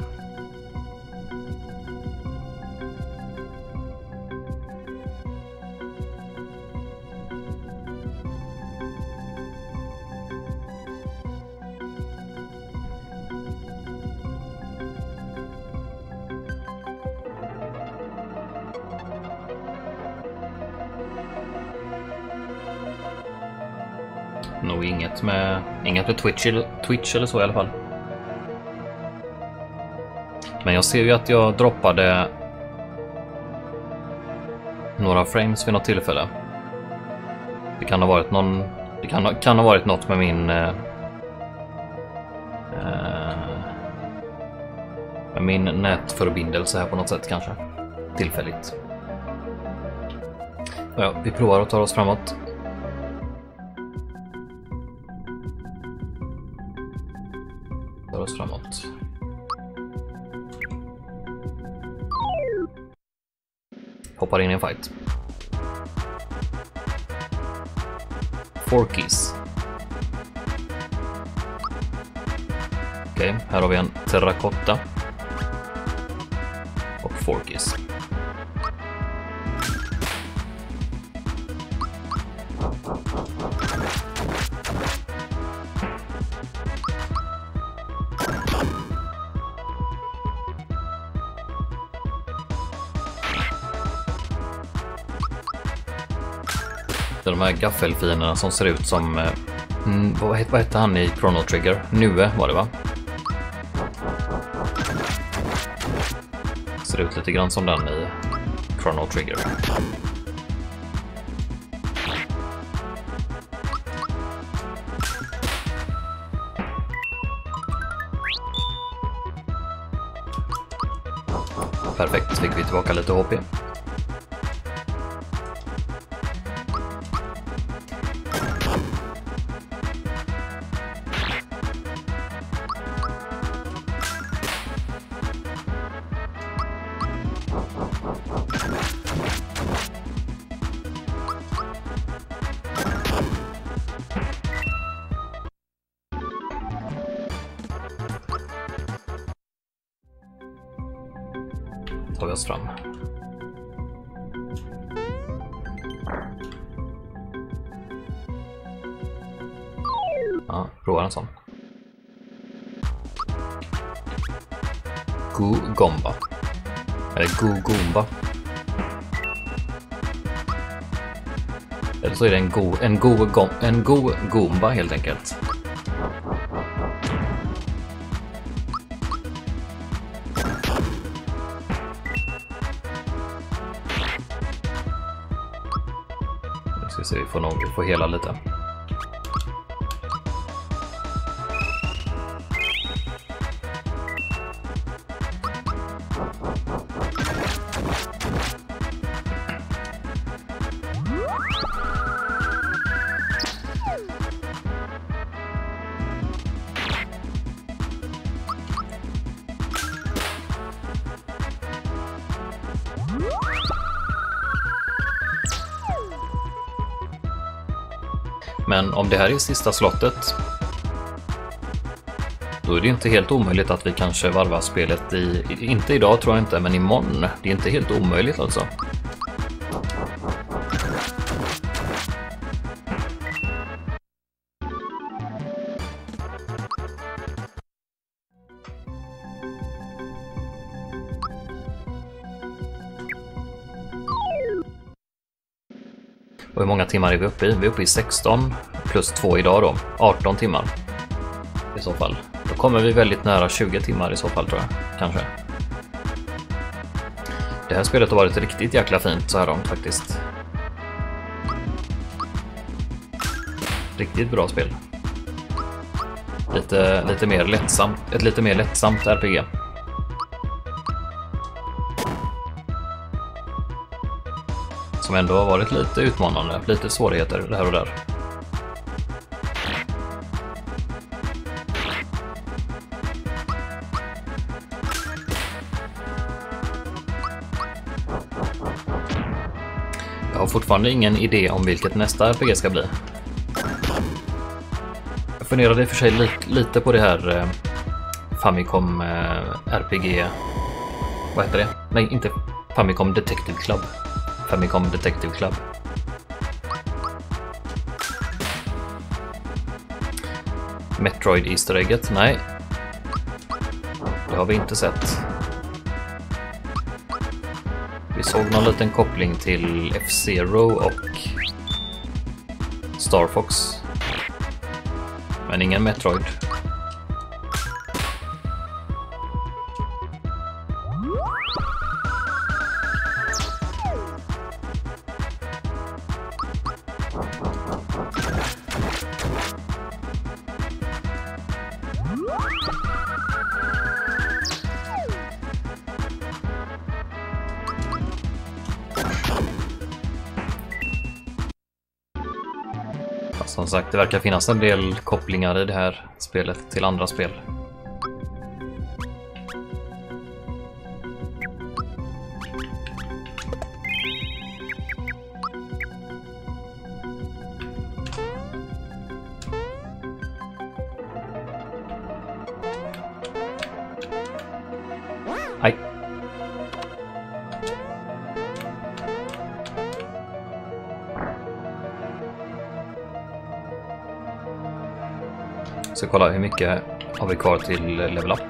Med, Twitch, Twitch eller så i alla fall. Men jag ser ju att jag droppade några frames vid något tillfälle. Det kan ha varit någon... Det kan, kan ha varit något med min... Eh, eh, med min nätförbindelse här på något sätt kanske. Tillfälligt. Ja, vi provar att ta oss framåt. Fight. Forkies. Okej, okay, här har vi en terrakotta. Och Forkies. Gaffelfienderna som ser ut som... Eh, mm, vad, vad hette han i Chrono Trigger? Nue var det va? Ser ut lite grann som den i Chrono Trigger. Perfekt, fick vi tillbaka lite HP. Eller en Go, en Go, en Go Gomba helt enkelt. Så vi får nog får hela lite. Om det här är sista slottet då är det inte helt omöjligt att vi kanske varvar spelet i, inte idag tror jag inte, men imorgon. Det är inte helt omöjligt alltså. Och hur många timmar är vi uppe i? Vi är uppe i 16 plus 2 idag då. 18 timmar. I så fall. Då kommer vi väldigt nära 20 timmar i så fall tror jag. Kanske. Det här spelet har varit riktigt jäkla fint så här långt faktiskt. Riktigt bra spel. Lite, lite mer lättsamt, ett lite mer lättsamt RPG. Som ändå har varit lite utmanande, lite svårigheter det här och där. Fortfarande ingen idé om vilket nästa RPG ska bli. Jag funderade i och för sig li lite på det här eh, Famicom eh, RPG... Vad heter det? Nej, inte Famicom Detective Club. Famicom Detective Club. Metroid Easter Egget? Nej. Det har vi inte sett. Vi såg någon liten koppling till F-Zero och Star Fox. Men ingen Metroid. Sagt, det verkar finnas en del kopplingar i det här spelet till andra spel. Ska kolla hur mycket har vi kvar till level up?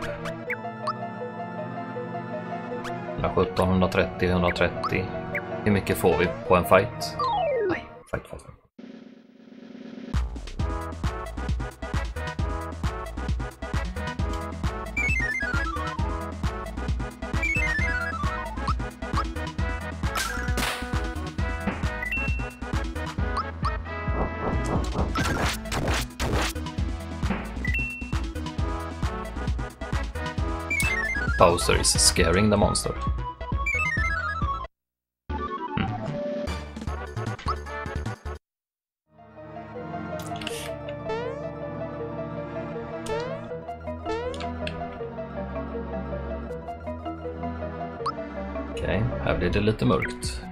117, 130, 130. Hur mycket får vi på en fight? Is scaring the monster. Hmm. Okej, här blir det lite mörkt.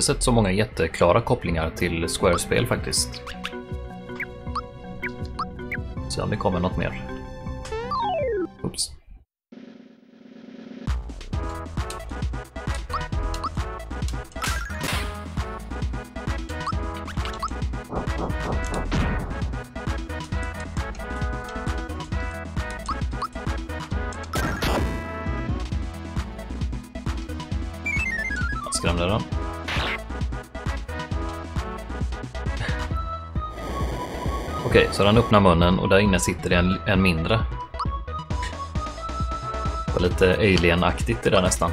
Inte sett så många jätteklara kopplingar till Square-spel faktiskt. Se om det kommer något mer. Okej, så öppnar munnen och där inne sitter det en, en mindre. Och lite alien-aktigt det där nästan.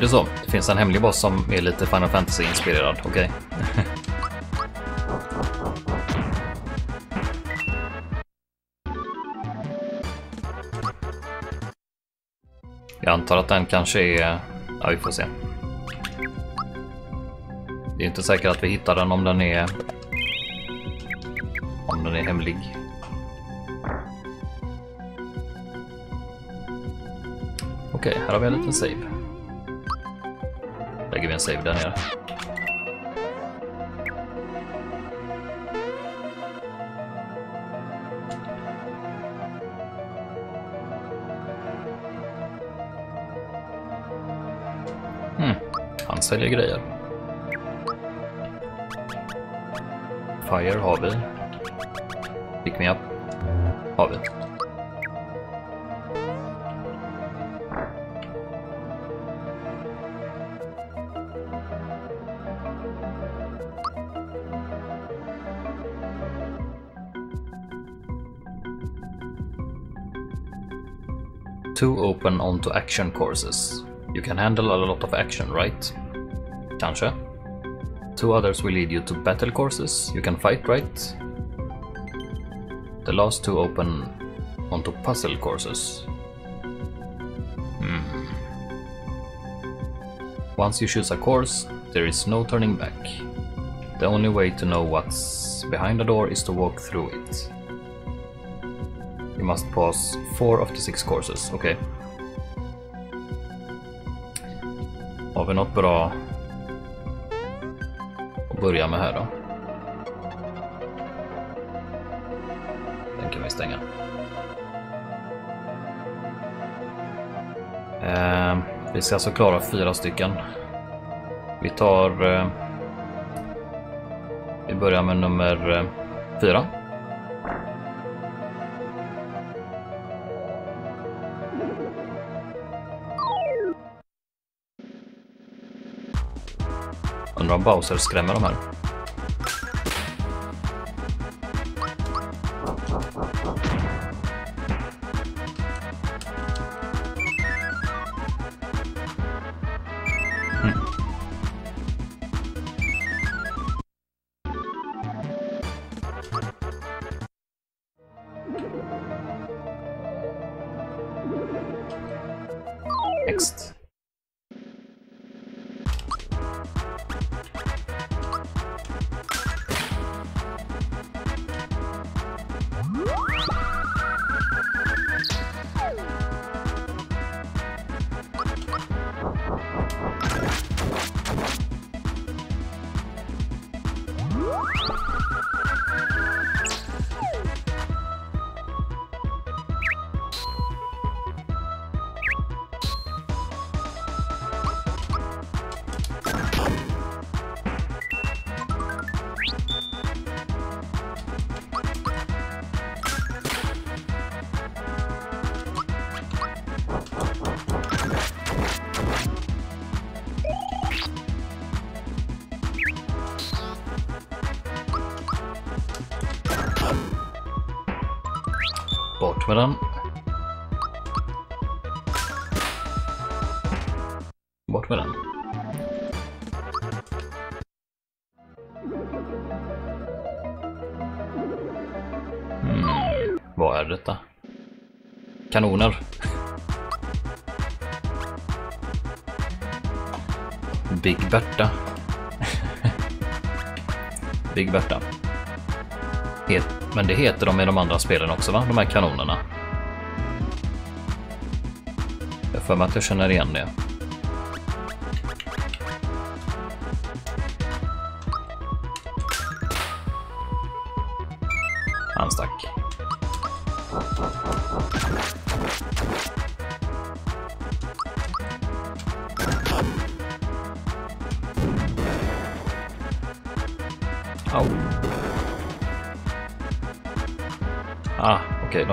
Det så? Det finns en hemlig boss som är lite Final Fantasy-inspirerad, okej? Okay. <laughs> Jag antar att den kanske är... Ja, vi får se. Det är inte säkert att vi hittar den om den är... Om den är hemlig. Okej, här har vi en liten save. Lägger vi en save där nere. Hmm, han säljer grejer. Fire har vi. Pick me up har vi. Open onto action courses. You can handle a lot of action, right? Kanske. Two others will lead you to battle courses. You can fight, right? The last two open onto puzzle courses. Hmm. Once you choose a course, there is no turning back. The only way to know what's behind the door is to walk through it. You must pass four of the six courses. Okay. Har vi något bra att börja med här då? Den kan vi stänga. Eh, vi ska alltså klara fyra stycken. Vi tar... Eh, vi börjar med nummer eh, fyra. Undrar om Bowser skrämmer de här. Big Berta. Big Berta. Het men det heter de i de andra spelen också va? De här kanonerna. Jag för mig att jag känner igen det.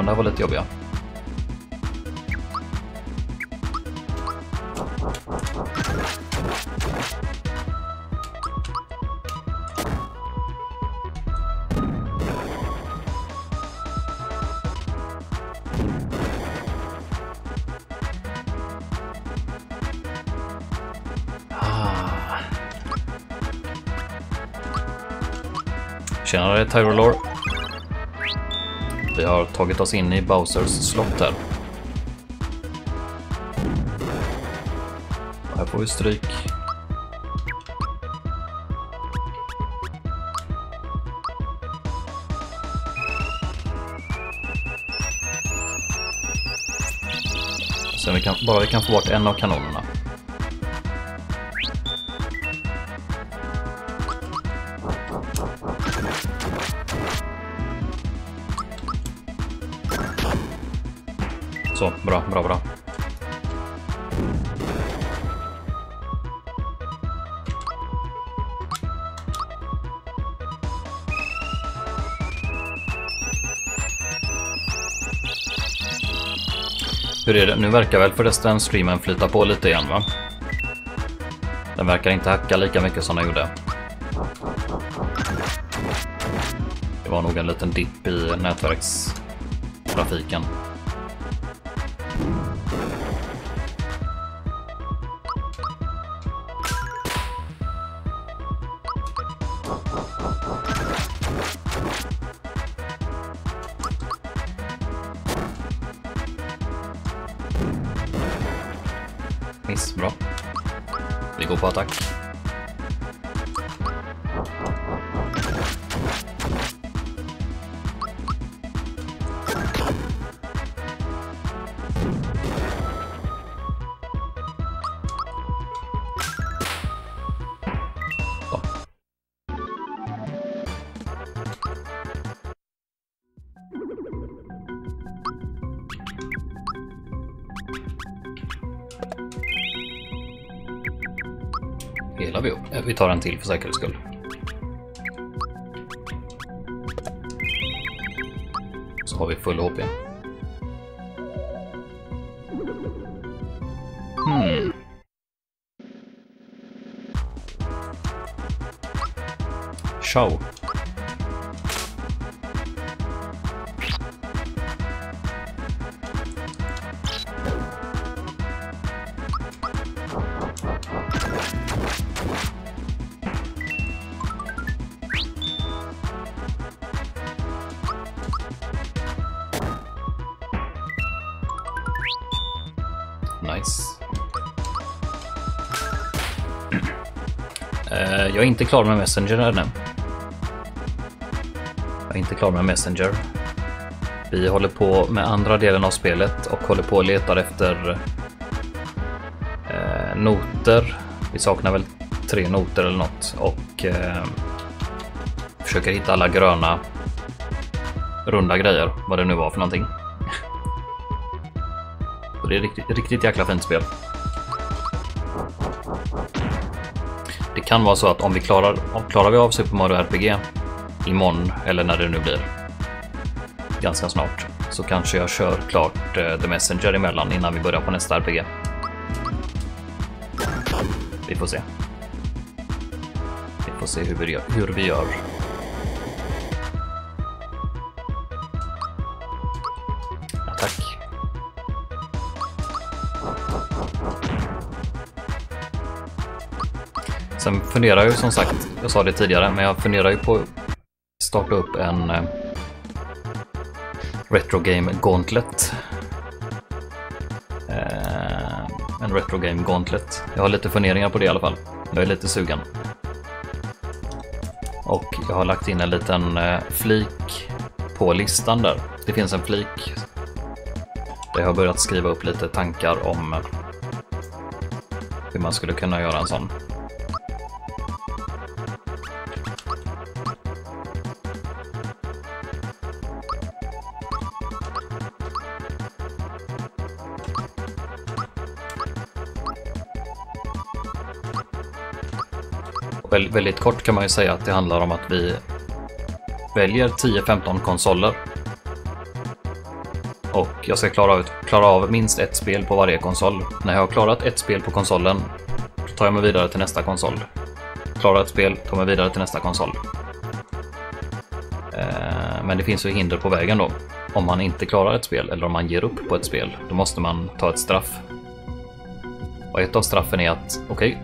Där var lite jobbiga. Ah. Tjenare Tyrolor. Har tagit oss in i Bowsers slott här. här får vi stryk. Sen vi kan, bara vi kan få bort en av kanonerna. Nu verkar väl förresten streamen flyta på lite igen va? Den verkar inte hacka lika mycket som den gjorde. Det var nog en liten dipp i nätverkstrafiken. Tar en till för säkerhets skull. Så har vi full HP. Hmm. Ciao. Inte klar med Messenger ännu. Jag är inte klar med Messenger. Vi håller på med andra delen av spelet och håller på och letar efter eh, noter. Vi saknar väl tre noter eller något och eh, försöker hitta alla gröna runda grejer, vad det nu var för någonting. <laughs> Så det är riktigt, riktigt jäkla fint spel. Kan vara så att om vi klarar, klarar vi av Super Mario RPG imorgon eller när det nu blir ganska snart så kanske jag kör klart eh, The Messenger emellan innan vi börjar på nästa RPG. Vi får se. Vi får se hur vi gör. Hur vi gör. Sen funderar jag ju som sagt, jag sa det tidigare, men jag funderar ju på att starta upp en eh, Retro Game Gauntlet. Eh, en Retro Game Gauntlet. Jag har lite funderingar på det i alla fall. Jag är lite sugen. Och jag har lagt in en liten eh, flik på listan där. Det finns en flik där jag har börjat skriva upp lite tankar om eh, hur man skulle kunna göra en sån. Väldigt kort kan man ju säga att det handlar om att vi väljer 10-15 konsoler. Och jag ska klara, ut, klara av minst ett spel på varje konsol. När jag har klarat ett spel på konsolen tar jag mig vidare till nästa konsol. Klarar ett spel, tar mig vidare till nästa konsol. Eh, men det finns ju hinder på vägen då. Om man inte klarar ett spel eller om man ger upp på ett spel, då måste man ta ett straff. Och ett av straffen är att, okej,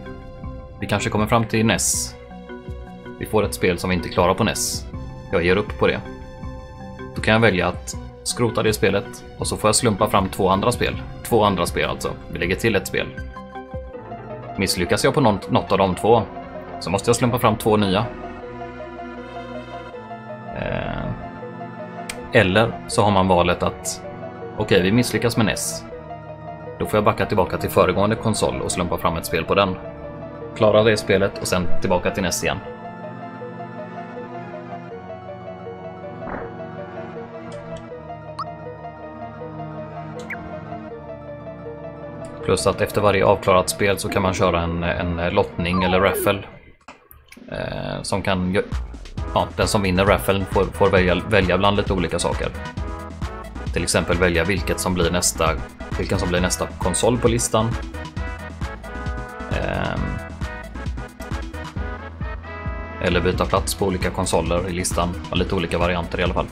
vi kanske kommer fram till NES. Vi får ett spel som vi inte klarar på NES. Jag ger upp på det. Då kan jag välja att skrota det spelet och så får jag slumpa fram två andra spel. Två andra spel alltså. Vi lägger till ett spel. Misslyckas jag på något, något av de två så måste jag slumpa fram två nya. Eh, eller så har man valet att okej, vi misslyckas med NES. Då får jag backa tillbaka till föregående konsol och slumpa fram ett spel på den. Klara det spelet och sen tillbaka till näst igen. Plus att efter varje avklarat spel så kan man köra en, en lottning eller raffle. Eh, som kan... Ja, den som vinner raffeln får, får välja, välja bland lite olika saker. Till exempel välja vilket som blir nästa vilken som blir nästa konsol på listan. Eh, eller byta plats på olika konsoler i listan. Lite olika varianter i alla fall.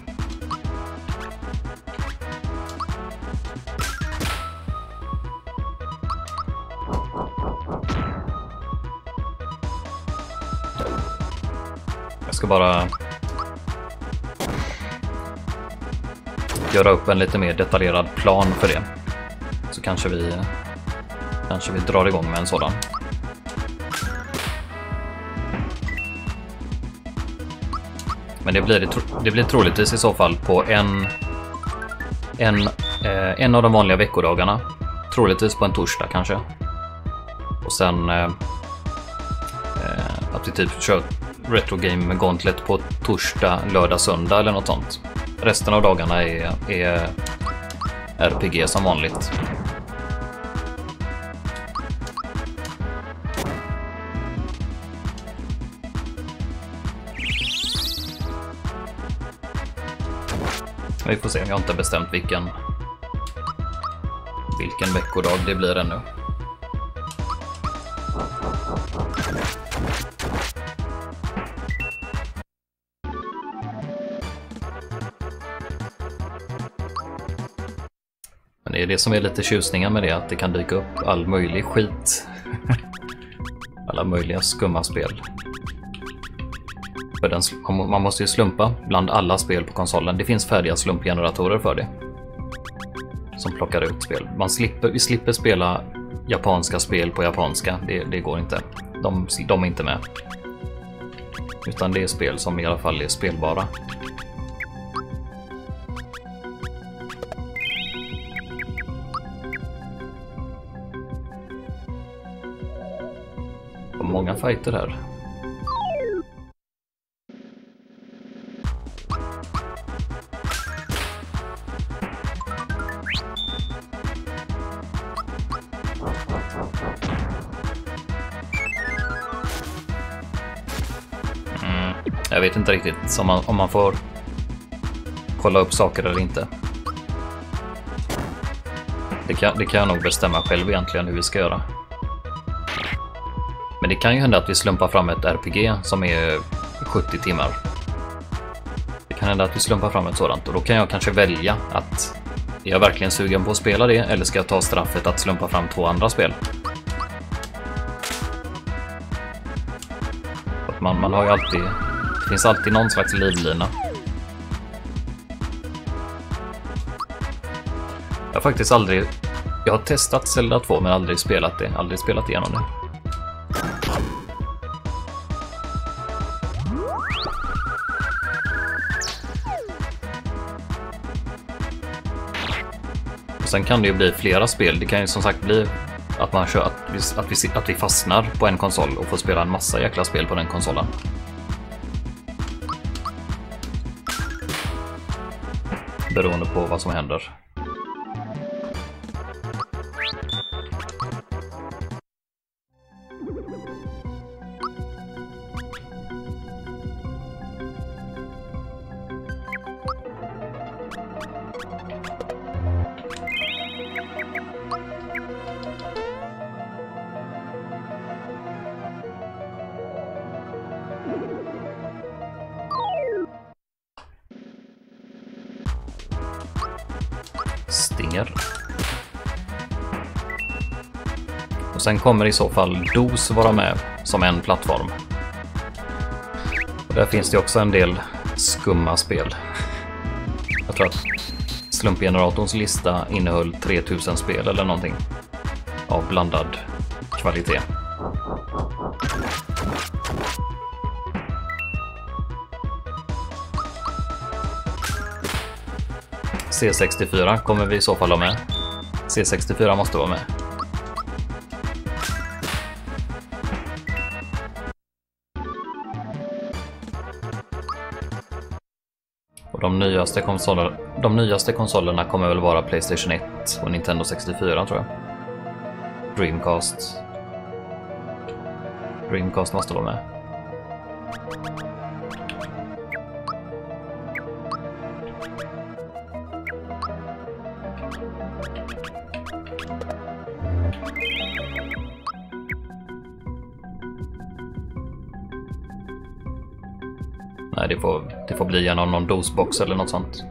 Jag ska bara göra upp en lite mer detaljerad plan för det. Så kanske vi, kanske vi drar igång med en sådan. Men det blir, det, det blir troligtvis i så fall på en, en, eh, en av de vanliga veckodagarna. Troligtvis på en torsdag kanske. Och sen eh, eh att vi typ kör Retro Game Gauntlet på torsdag, lördag, söndag eller något sånt. Resten av dagarna är, är RPG som vanligt. Vi får se, jag har inte bestämt vilken, vilken veckodag det blir ännu. Men det är det som är lite tjusningen med det, att det kan dyka upp all möjlig skit. <laughs> Alla möjliga skumma spel. För den, man måste ju slumpa bland alla spel på konsolen. Det finns färdiga slumpgeneratorer för det. Som plockar ut spel. Man slipper, vi slipper spela japanska spel på japanska. Det, det går inte. De, de är inte med. Utan det är spel som i alla fall är spelbara. Många fighter här. Jag vet inte riktigt om man, om man får kolla upp saker eller inte. Det kan, det kan jag nog bestämma själv egentligen hur vi ska göra. Men det kan ju hända att vi slumpar fram ett RPG som är 70 timmar. Det kan hända att vi slumpar fram ett sådant och då kan jag kanske välja att är jag verkligen sugen på att spela det eller ska jag ta straffet att slumpa fram två andra spel? Man, man har ju alltid finns alltid någon slags livlina. Jag har faktiskt aldrig... Jag har testat Zelda 2 men aldrig spelat det. Aldrig spelat igenom det. Och sen kan det ju bli flera spel. Det kan ju som sagt bli att man kör att vi, att vi, att vi fastnar på en konsol och får spela en massa jäkla spel på den konsolen. Beroende på vad som händer. Sen kommer i så fall DOS vara med som en plattform. Och där finns det också en del skumma spel. Jag tror att slumpgeneratorns lista innehöll 3000 spel eller någonting. Av blandad kvalitet. C64 kommer vi i så fall ha med. C64 måste vara med. nyaste konsolerna, de nyaste konsolerna kommer väl vara Playstation 1 och Nintendo 64 tror jag. Dreamcast. Dreamcast måste vara med. Nej, det får får bli genom någon dosbox eller något sånt.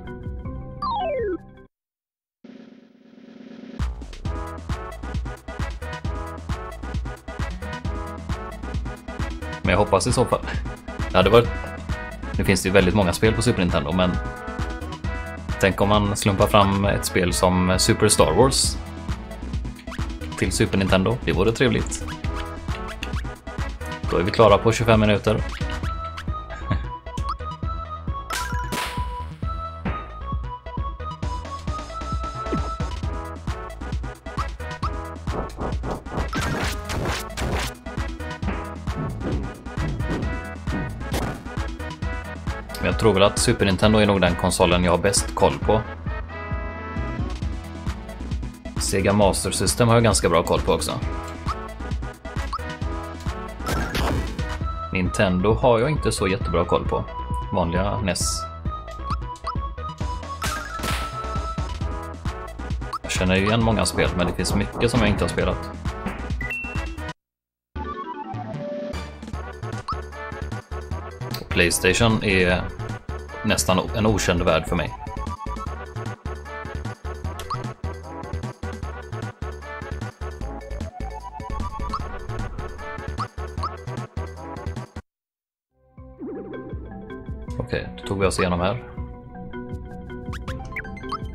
Men jag hoppas i så fall. Det hade varit... Nu finns det ju väldigt många spel på Super Nintendo, men... Tänk om man slumpar fram ett spel som Super Star Wars till Super Nintendo. Det vore trevligt. Då är vi klara på 25 minuter. Väl att Super Nintendo är nog den konsolen jag har bäst koll på. Sega Master System har jag ganska bra koll på också. Nintendo har jag inte så jättebra koll på. Vanliga NES. Jag känner ju igen många spel, men det finns mycket som jag inte har spelat. Playstation är nästan en okänd värld för mig. Okej, då tog vi oss igenom här.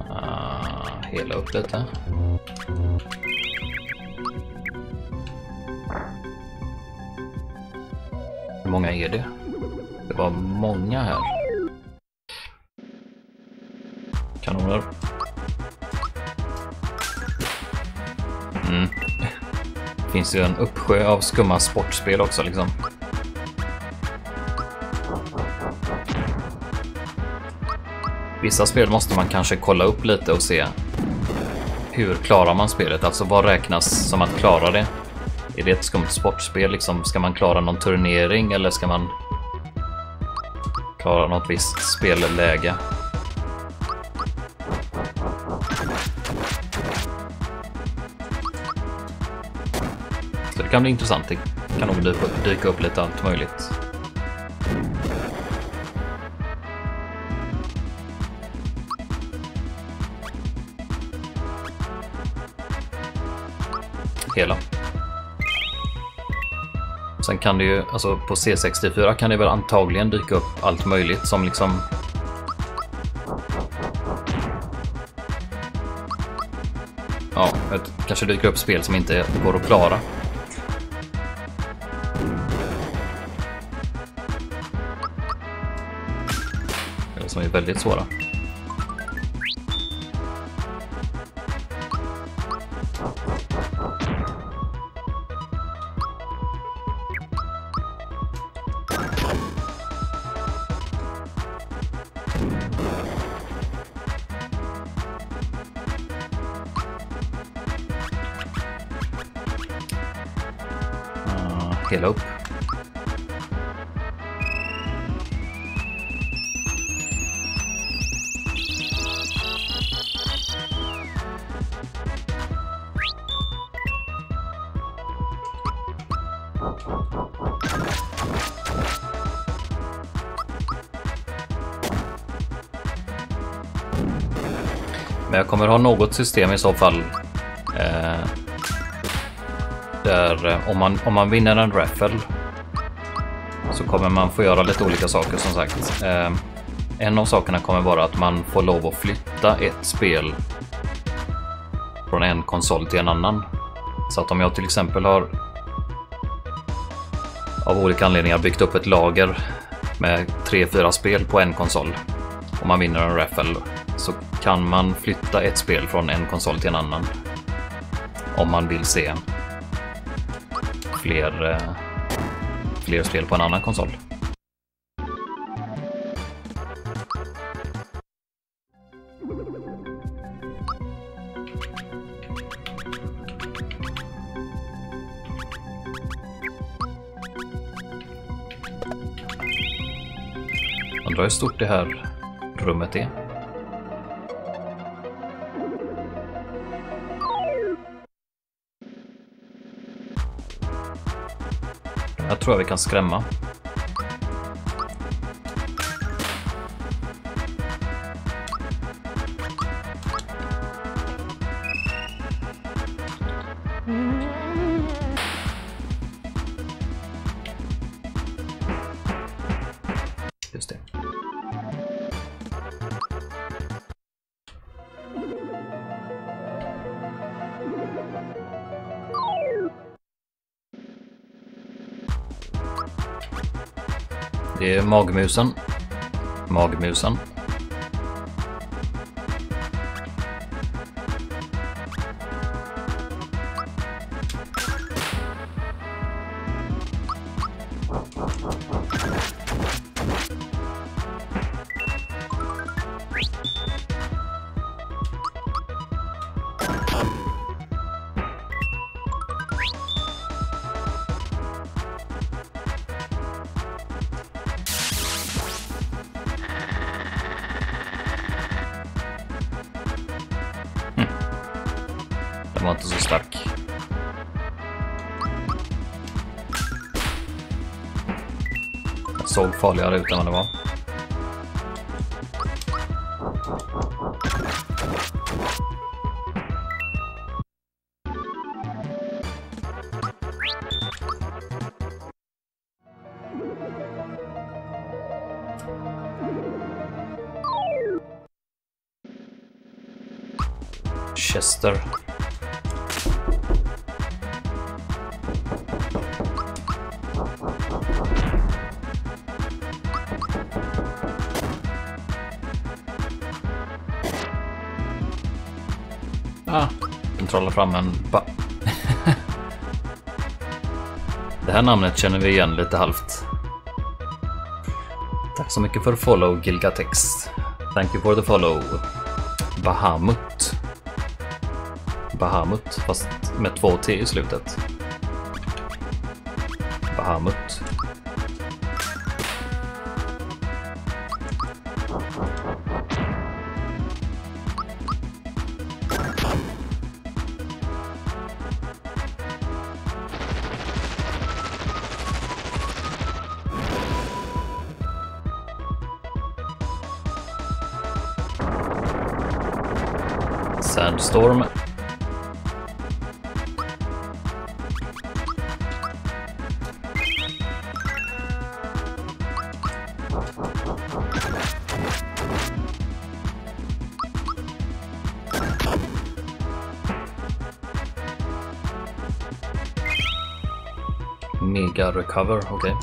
Ah, hela upp lite. Hur många är det? Det var många här. Kanoner. Mm. Det finns ju en uppsjö av skumma sportspel också liksom. Vissa spel måste man kanske kolla upp lite och se hur klarar man spelet? Alltså vad räknas som att klara det? Är det ett skumt sportspel? Liksom, ska man klara någon turnering eller ska man klara något visst spelläge? Kan bli intressant. Det kan nog dyka upp, dyka upp lite allt möjligt. hela. Sen kan det ju, alltså på C64 kan det väl antagligen dyka upp allt möjligt som liksom... Ja, kanske dyker upp spel som inte går att klara. Eller som är väldigt ha något system i så fall. Eh, där eh, om man, om man vinner en raffle så kommer man få göra lite olika saker som sagt. Eh, en av sakerna kommer vara att man får lov att flytta ett spel från en konsol till en annan. Så att om jag till exempel har av olika anledningar byggt upp ett lager med tre fyra spel på en konsol och man vinner en raffle kan man flytta ett spel från en konsol till en annan. Om man vill se fler, eh, fler spel på en annan konsol. Undrar hur stort det här rummet är. Tror jag vi kan skrämma. Magmusen. Magmusen. Såg farligare ut än vad det var. Chester. Fram en ba... Det här namnet känner vi igen lite halvt. Tack så mycket för follow Gilgatex. Thank you for the follow. Bahamut. Bahamut, fast med två T i slutet. Bahamut. Okej. okej.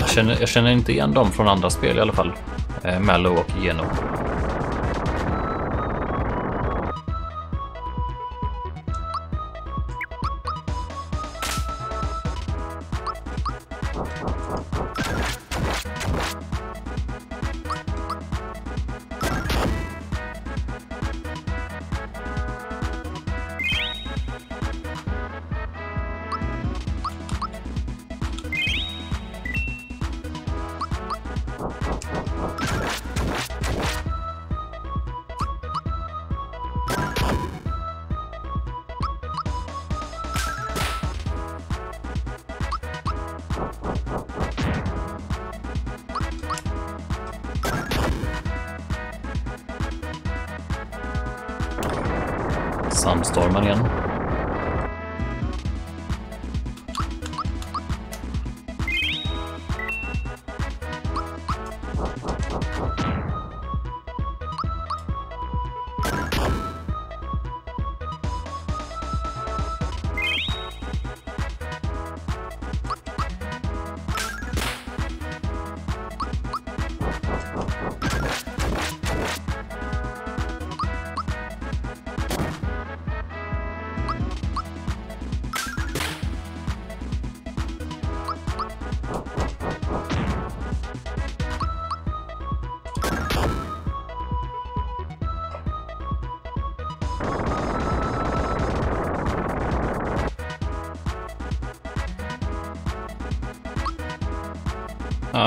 Jag känner, jag känner inte igen dem från andra spel i alla fall. Eh, Mello och Geno.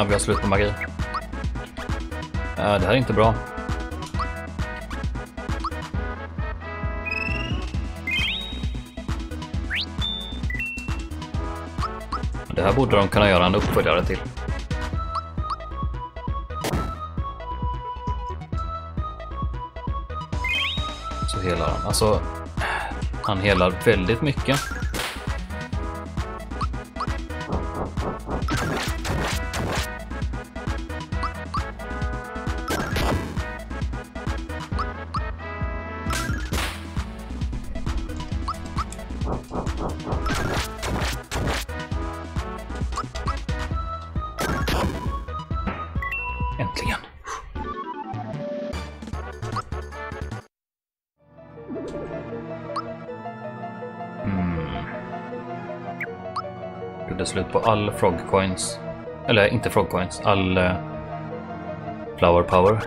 Vi har slut på magi. Det här är inte bra. Det här borde de kunna göra en uppföljare till. Så helar han. Alltså, han helar väldigt mycket. Slut på all frogcoins. Eller inte frogcoins, all uh, flower power.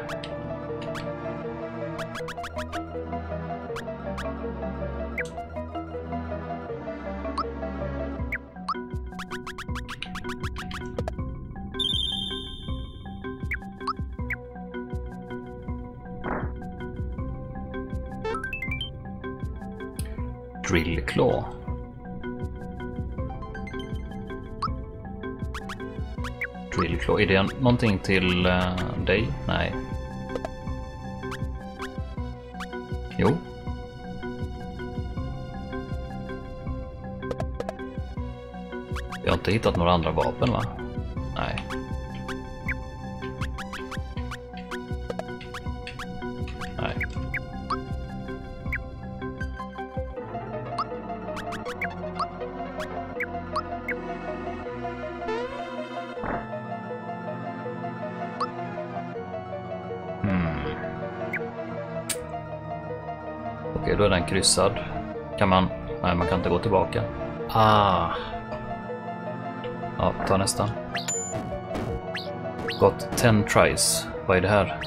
Jag någonting till uh, dig? Nej. Jo. Jag har inte hittat några andra vapen va? Kryssad. Kan man... Nej, man kan inte gå tillbaka. Ah. Ja, ta nästa. Got 10 tries. Vad är det här?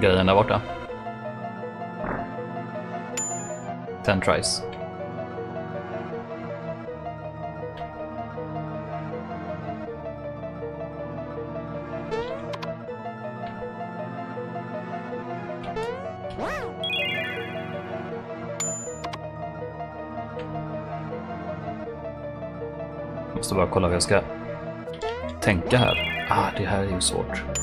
Grejen där borta. Ten tries. Måste bara kolla vad jag ska tänka här. Ah, det här är ju svårt.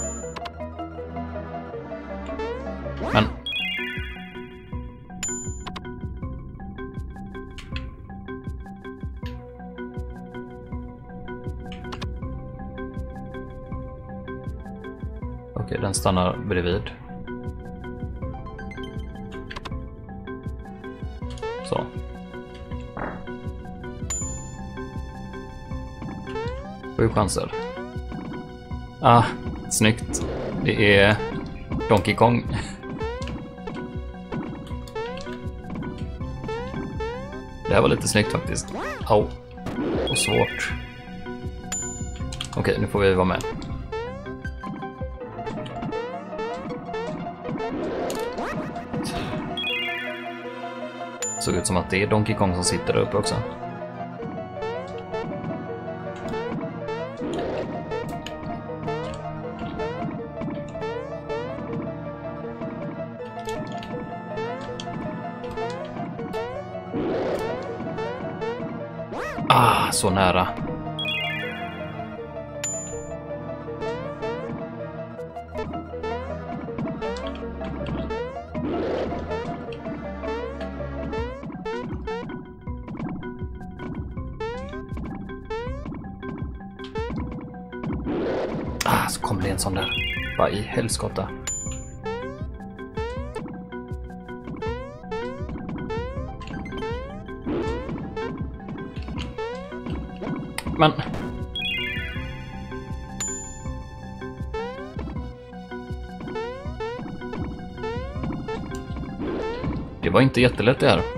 Den stannar bredvid. Så. Sju chanser. Ah, snyggt. Det är Donkey Kong. Det här var lite snyggt faktiskt. Au. Och svårt. Okej, nu får vi vara med. Såg ut som att det är Donkey Kong som sitter där uppe också. Ah, så nära. I helskotta. Men... Det var inte jättelätt det här.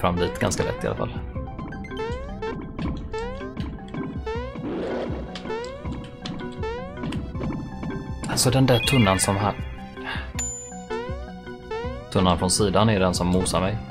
Fram dit ganska lätt i alla fall. Alltså den där tunnan som här... Tunnan från sidan är den som mosar mig.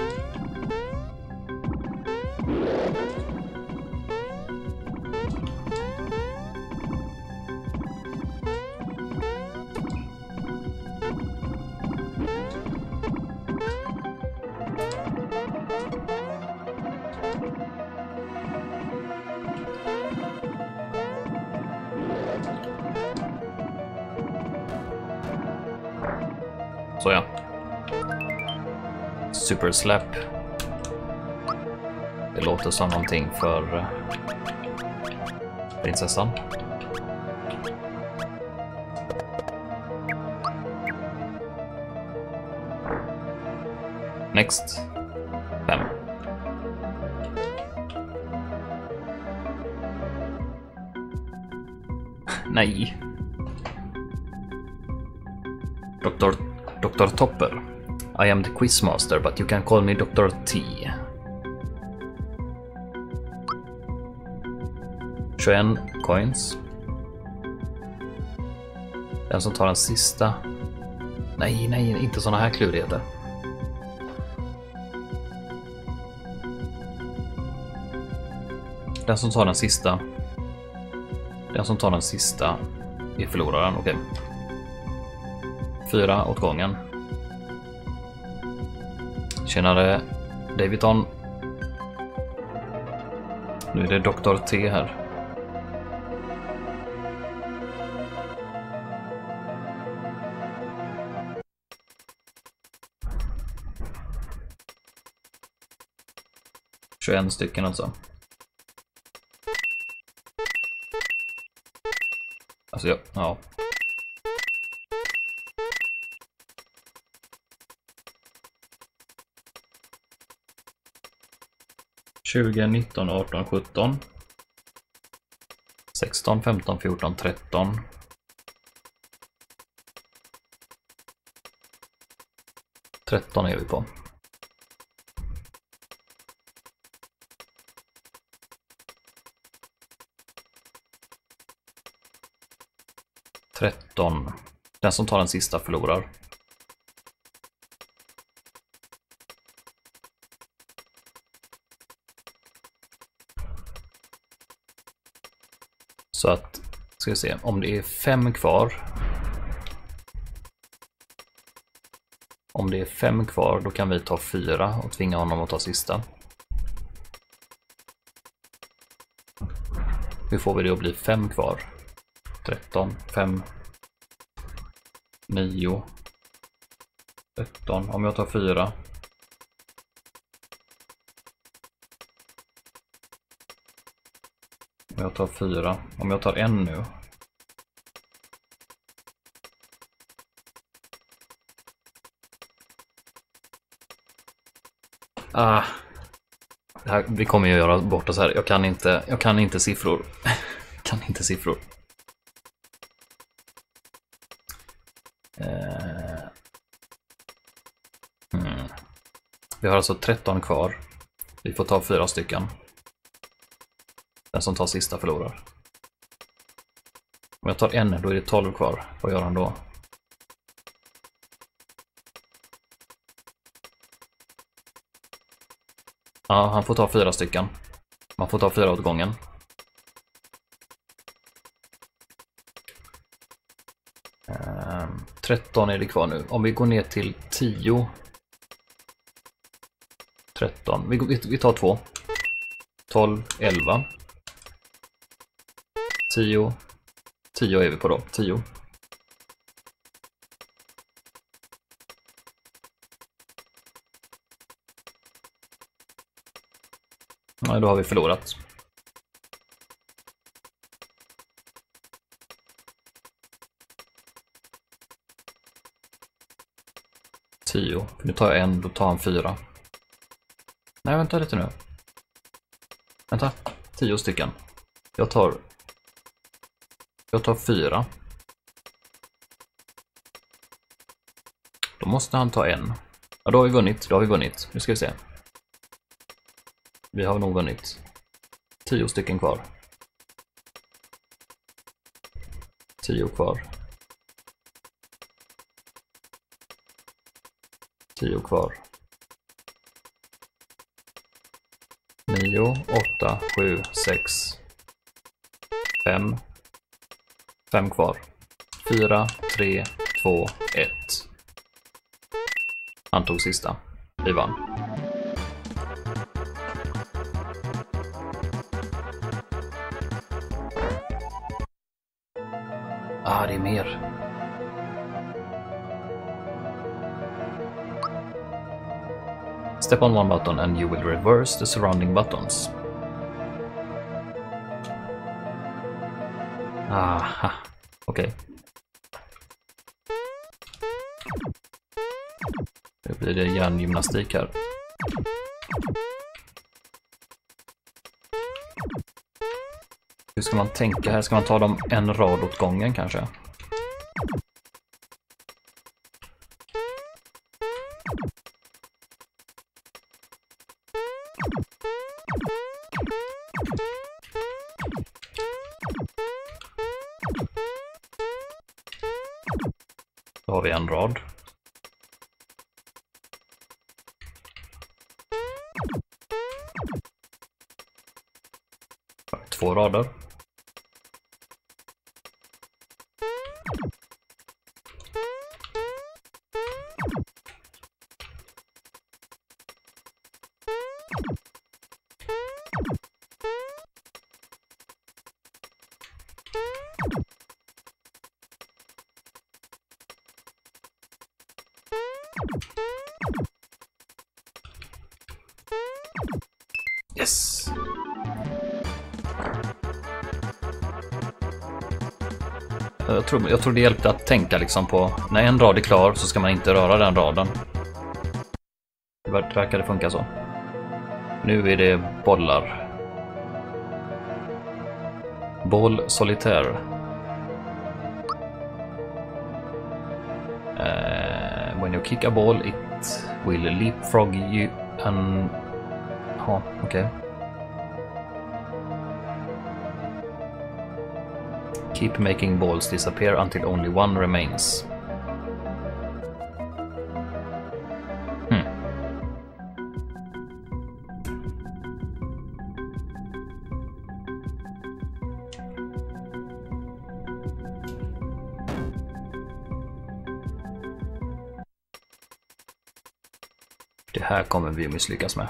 Släpp. Det låter som någonting för eh, prinsessan. Next. Fem. Nej. Doktor. Doktor Topper. I am the quizmaster, but you can call me Dr. T. 21 coins. Den som tar den sista. Nej, nej, inte såna här klurigheter. Den som tar den sista. Den som tar den sista är förloraren, okej. Fyra åt gången. Tjenare Davidon. Nu är det Dr. T här. en stycken alltså. Alltså, ja. ja. 20, 19, 18, 17. 16, 15, 14, 13. Tretton är vi på. Tretton. Den som tar den sista förlorar. Så att, ska vi se, om det är fem kvar. Om det är fem kvar, då kan vi ta fyra och tvinga honom att ta sista. Hur får vi det att bli fem kvar? 13, 5, 9, 13. Om jag tar fyra. Och jag tar fyra. Om jag tar en nu. Ah. Det här, vi kommer ju göra bort oss här. Jag kan inte, jag kan inte siffror. <laughs> kan inte siffror. Eh. Hmm. Vi har alltså 13 kvar. Vi får ta fyra stycken. Den som tar sista förlorar. Om jag tar en, då är det 12 kvar. Vad gör han då? Ja, han får ta fyra stycken. Man får ta fyra åt gången. Ehm, 13 är det kvar nu. Om vi går ner till 10. 13. Vi, vi tar två. 12, 11. 10. 10 är vi på då. 10. Nej, då har vi förlorat. Tio. Nu tar jag en, då tar han fyra. Nej, vänta lite nu. Vänta. Tio stycken. Jag tar... Jag tar fyra. Då måste han ta en. Ja, då har vi vunnit. Då har vi vunnit. Nu ska vi se. Vi har nog vunnit. Tio stycken kvar. Tio kvar. Tio kvar. Nio, åtta, sju, sex. Fem. Fem kvar. Fyra, tre, två, ett. Han tog sista. Vi vann. Ah, det är mer. Step on one button and you will reverse the surrounding buttons. Okej. Nu blir det hjärngymnastik här. Hur ska man tänka här? Ska man ta dem en rad åt gången kanske? Då tror, jag tror det hjälpte att tänka liksom på när en rad är klar så ska man inte röra den raden. Det verkade funka så. Nu är det bollar. Boll solitär. Uh, when you kick a ball it will leapfrog you and... Ja, okej. Keep making balls disappear until only one remains. Hmm. Det här kommer vi misslyckas med.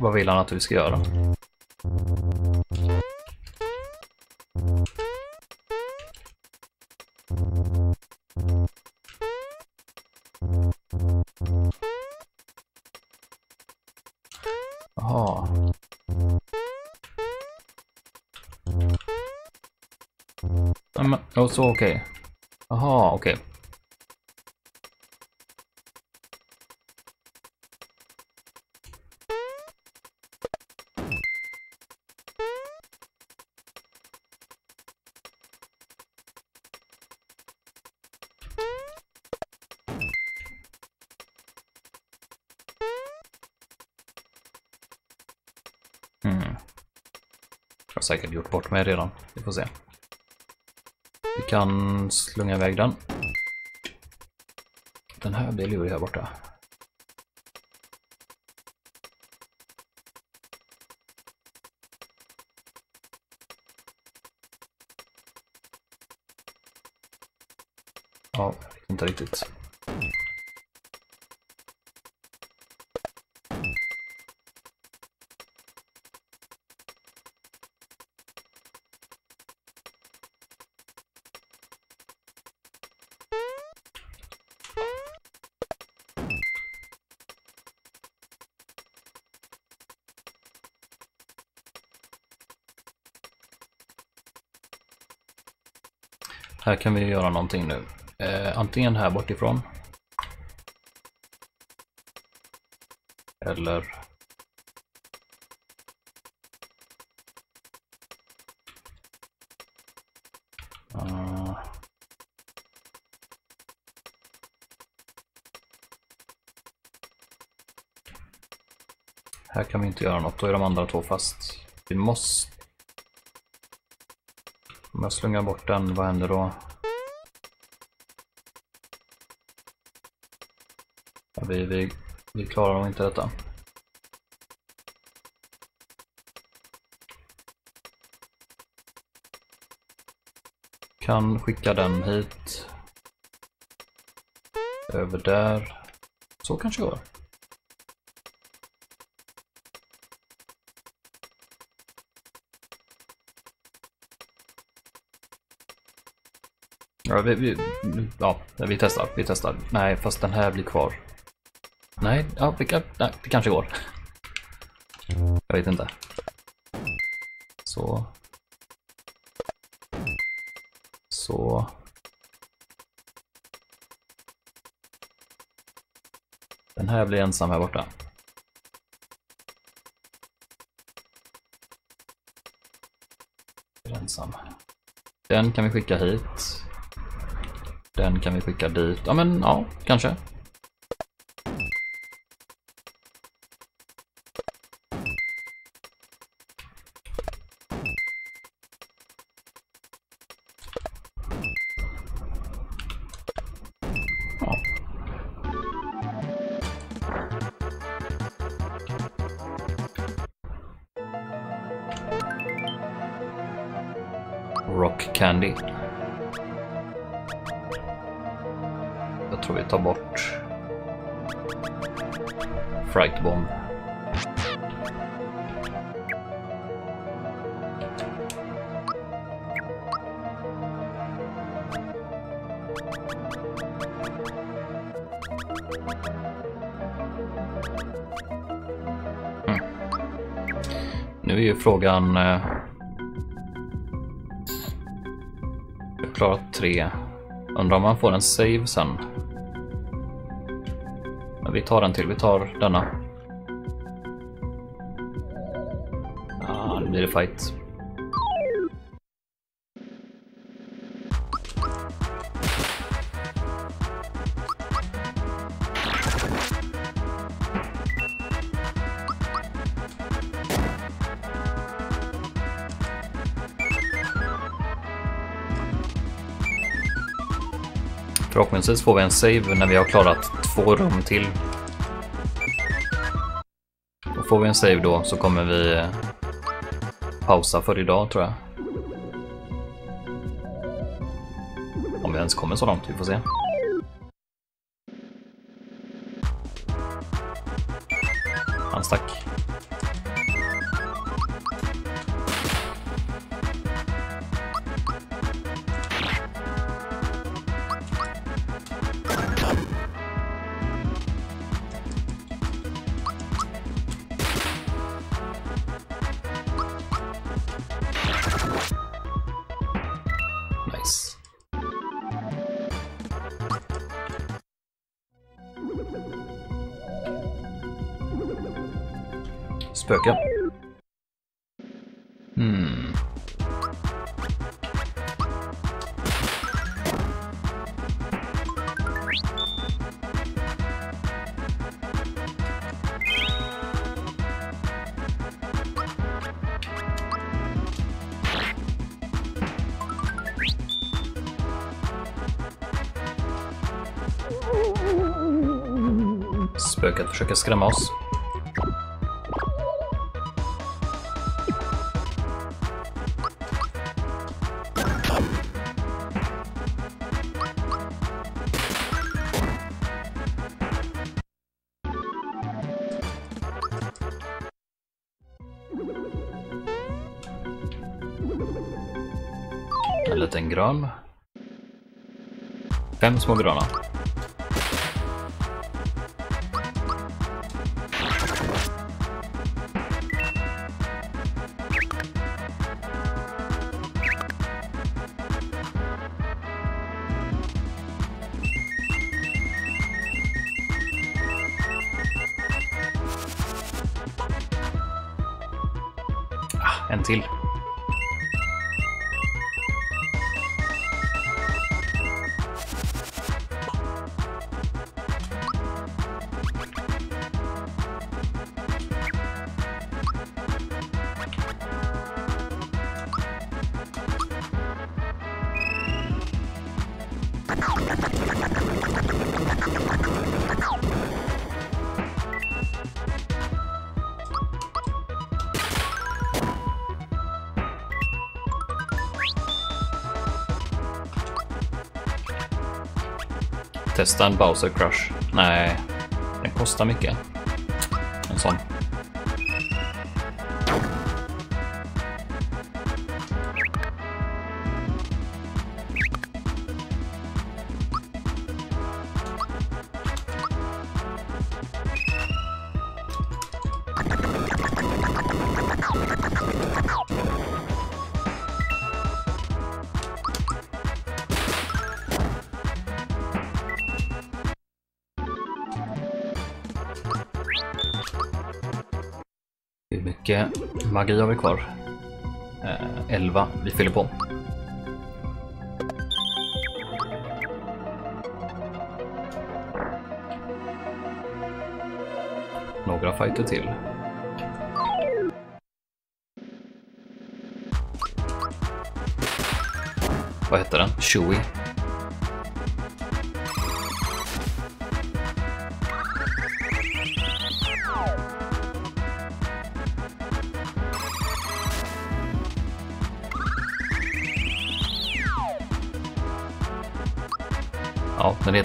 Vad vill han att vi ska göra? Jaha. Ja, men, så okej. Jaha, okej. Okay. Säkert gjort bort mig redan. Vi får se. Vi kan slunga iväg den. Den här blir lurig här borta. Ja, inte riktigt. Här kan vi göra någonting nu. Eh, antingen här bortifrån. Eller uh, Här kan vi inte göra något, då är de andra två fast. Vi måste... Om jag slungar bort den, vad händer då? Ja, vi, vi, vi klarar nog inte detta. Kan skicka den hit. Över där. Så kanske går. Vi, vi, ja, vi testar. Vi testar. Nej, fast den här blir kvar. Nej, ja, vi kan, nej, det kanske går. Jag vet inte. Så. Så. Den här blir ensam här borta. Ensam. Den kan vi skicka hit. Den kan vi skicka dit. Ja men ja, kanske. Rock Candy. Får vi tar bort Fright Bomb. Mm. Nu är ju frågan... Eh, jag har klarat tre. Undrar om man får en save sen. Vi tar en till. Vi tar denna. Ah, nu blir det fight. Förhoppningsvis får vi en save när vi har klarat två rum till. Och får vi en save då så kommer vi eh, pausa för idag tror jag. Om vi ens kommer så långt, vi får se. Försöker skrämma oss. En liten grön. Fem små gröna. Testa en Bowser Crush. Nej, den kostar mycket. Magi har vi kvar? Eh, 11. Vi fyller på. Några fighter till. Vad hette den? Chewie?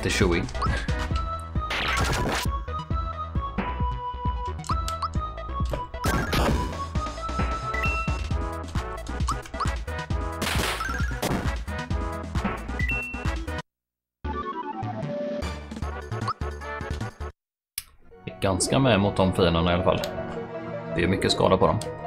Ja, den Chewie. Ganska med mot de fienderna i alla fall. Det är mycket skada på dem.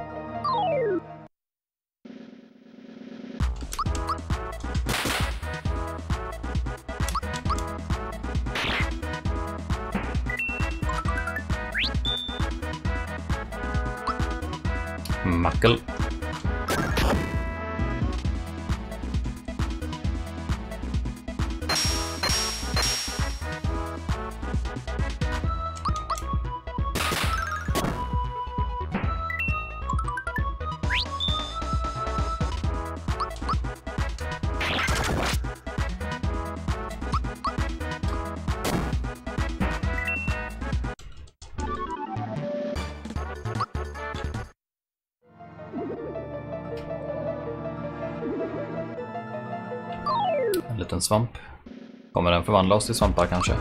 Oss till svampar kanske?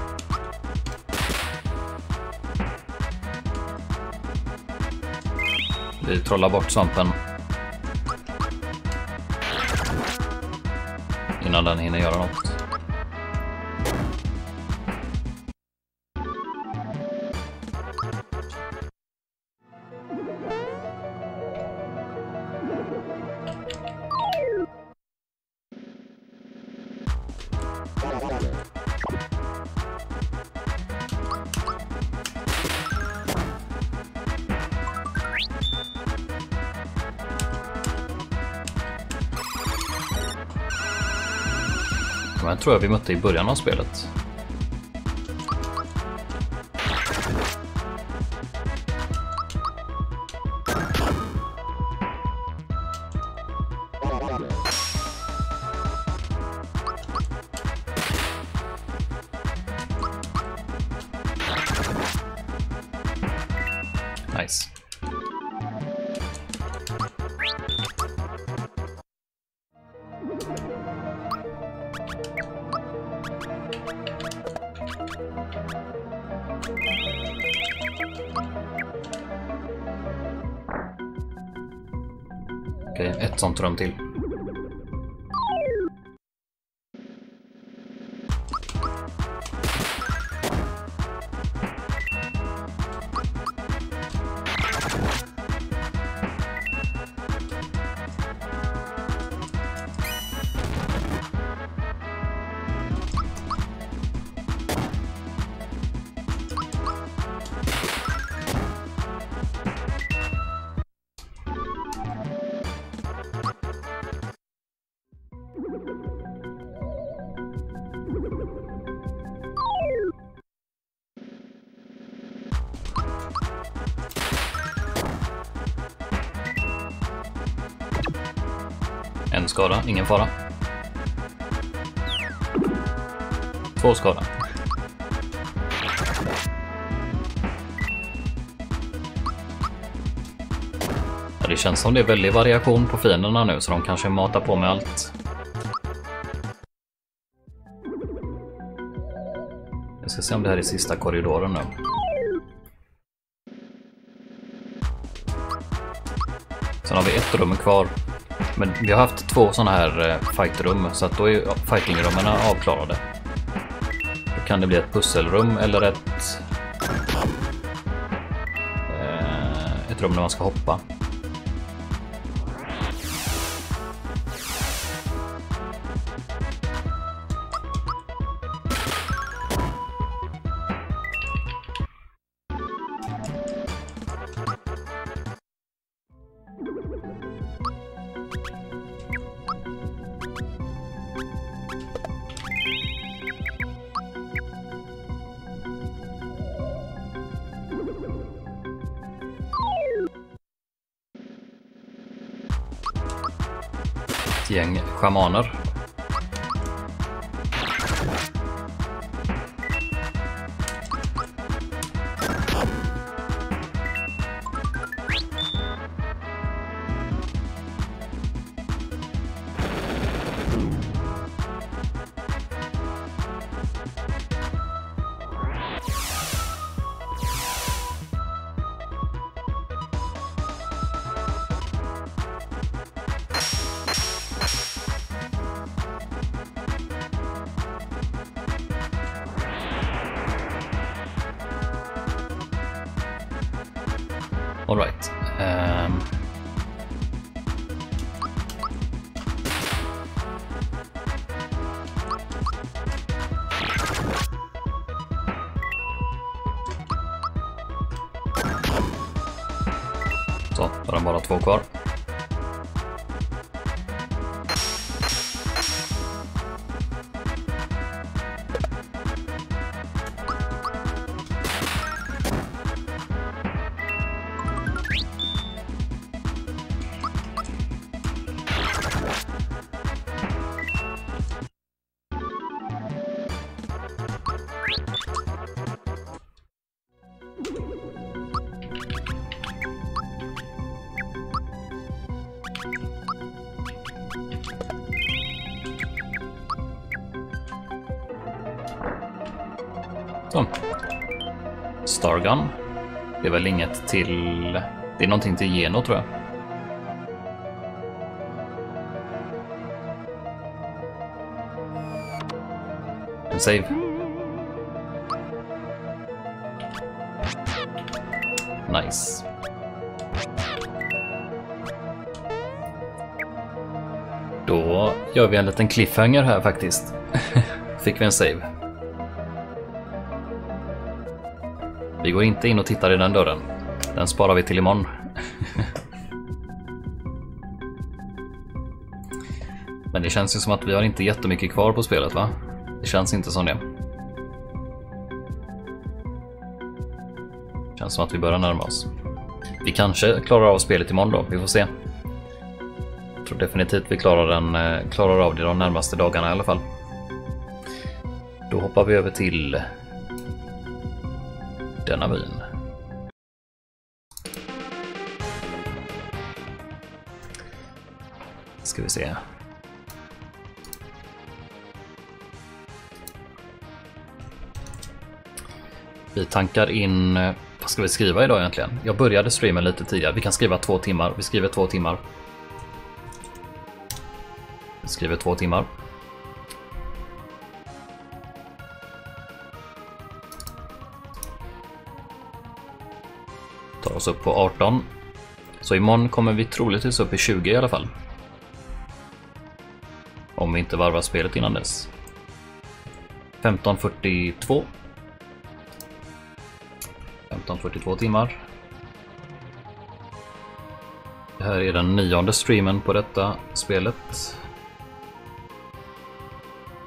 Vi trollar bort svampen. Innan den hinner göra något. Tror jag vi mötte i början av spelet. Skada, ingen fara. Två skada. Ja, det känns som det är väldigt variation på fienderna nu, så de kanske matar på med allt. Jag ska se om det här är sista korridoren nu. Sen har vi ett rum kvar. Men vi har haft två sådana här eh, fightrum, så att då är fightingrummen avklarade. Då kan det bli ett pusselrum eller ett... Eh, ett rum där man ska hoppa. Schamaner. Till... Det är någonting till Geno tror jag. En save. Nice. Då gör vi en liten cliffhanger här faktiskt. <laughs> Fick vi en save. Vi går inte in och tittar i den dörren. Den sparar vi till imorgon. Men det känns ju som att vi har inte jättemycket kvar på spelet va? Det känns inte som det. Känns som att vi börjar närma oss. Vi kanske klarar av spelet imorgon då, vi får se. Jag tror definitivt vi klarar, den, eh, klarar av det de närmaste dagarna i alla fall. Då hoppar vi över till denna byn. Ska vi se. Vi tankar in... Eh, vad ska vi skriva idag egentligen? Jag började streamen lite tidigare. Vi kan skriva två timmar. Vi skriver två timmar. Vi skriver två timmar. Tar oss upp på 18. Så imorgon kommer vi troligtvis upp i 20 i alla fall. Inte varva spelet innan dess. 15.42. 15.42 timmar. Det här är den nionde streamen på detta spelet.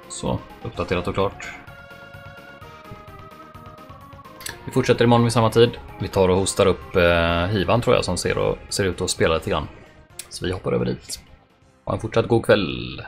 Så, uppdaterat och klart. Vi fortsätter imorgon vid samma tid. Vi tar och hostar upp eh, Hivan tror jag som ser, och, ser ut att spela lite grann. Så vi hoppar över dit. Ha en fortsatt god kväll.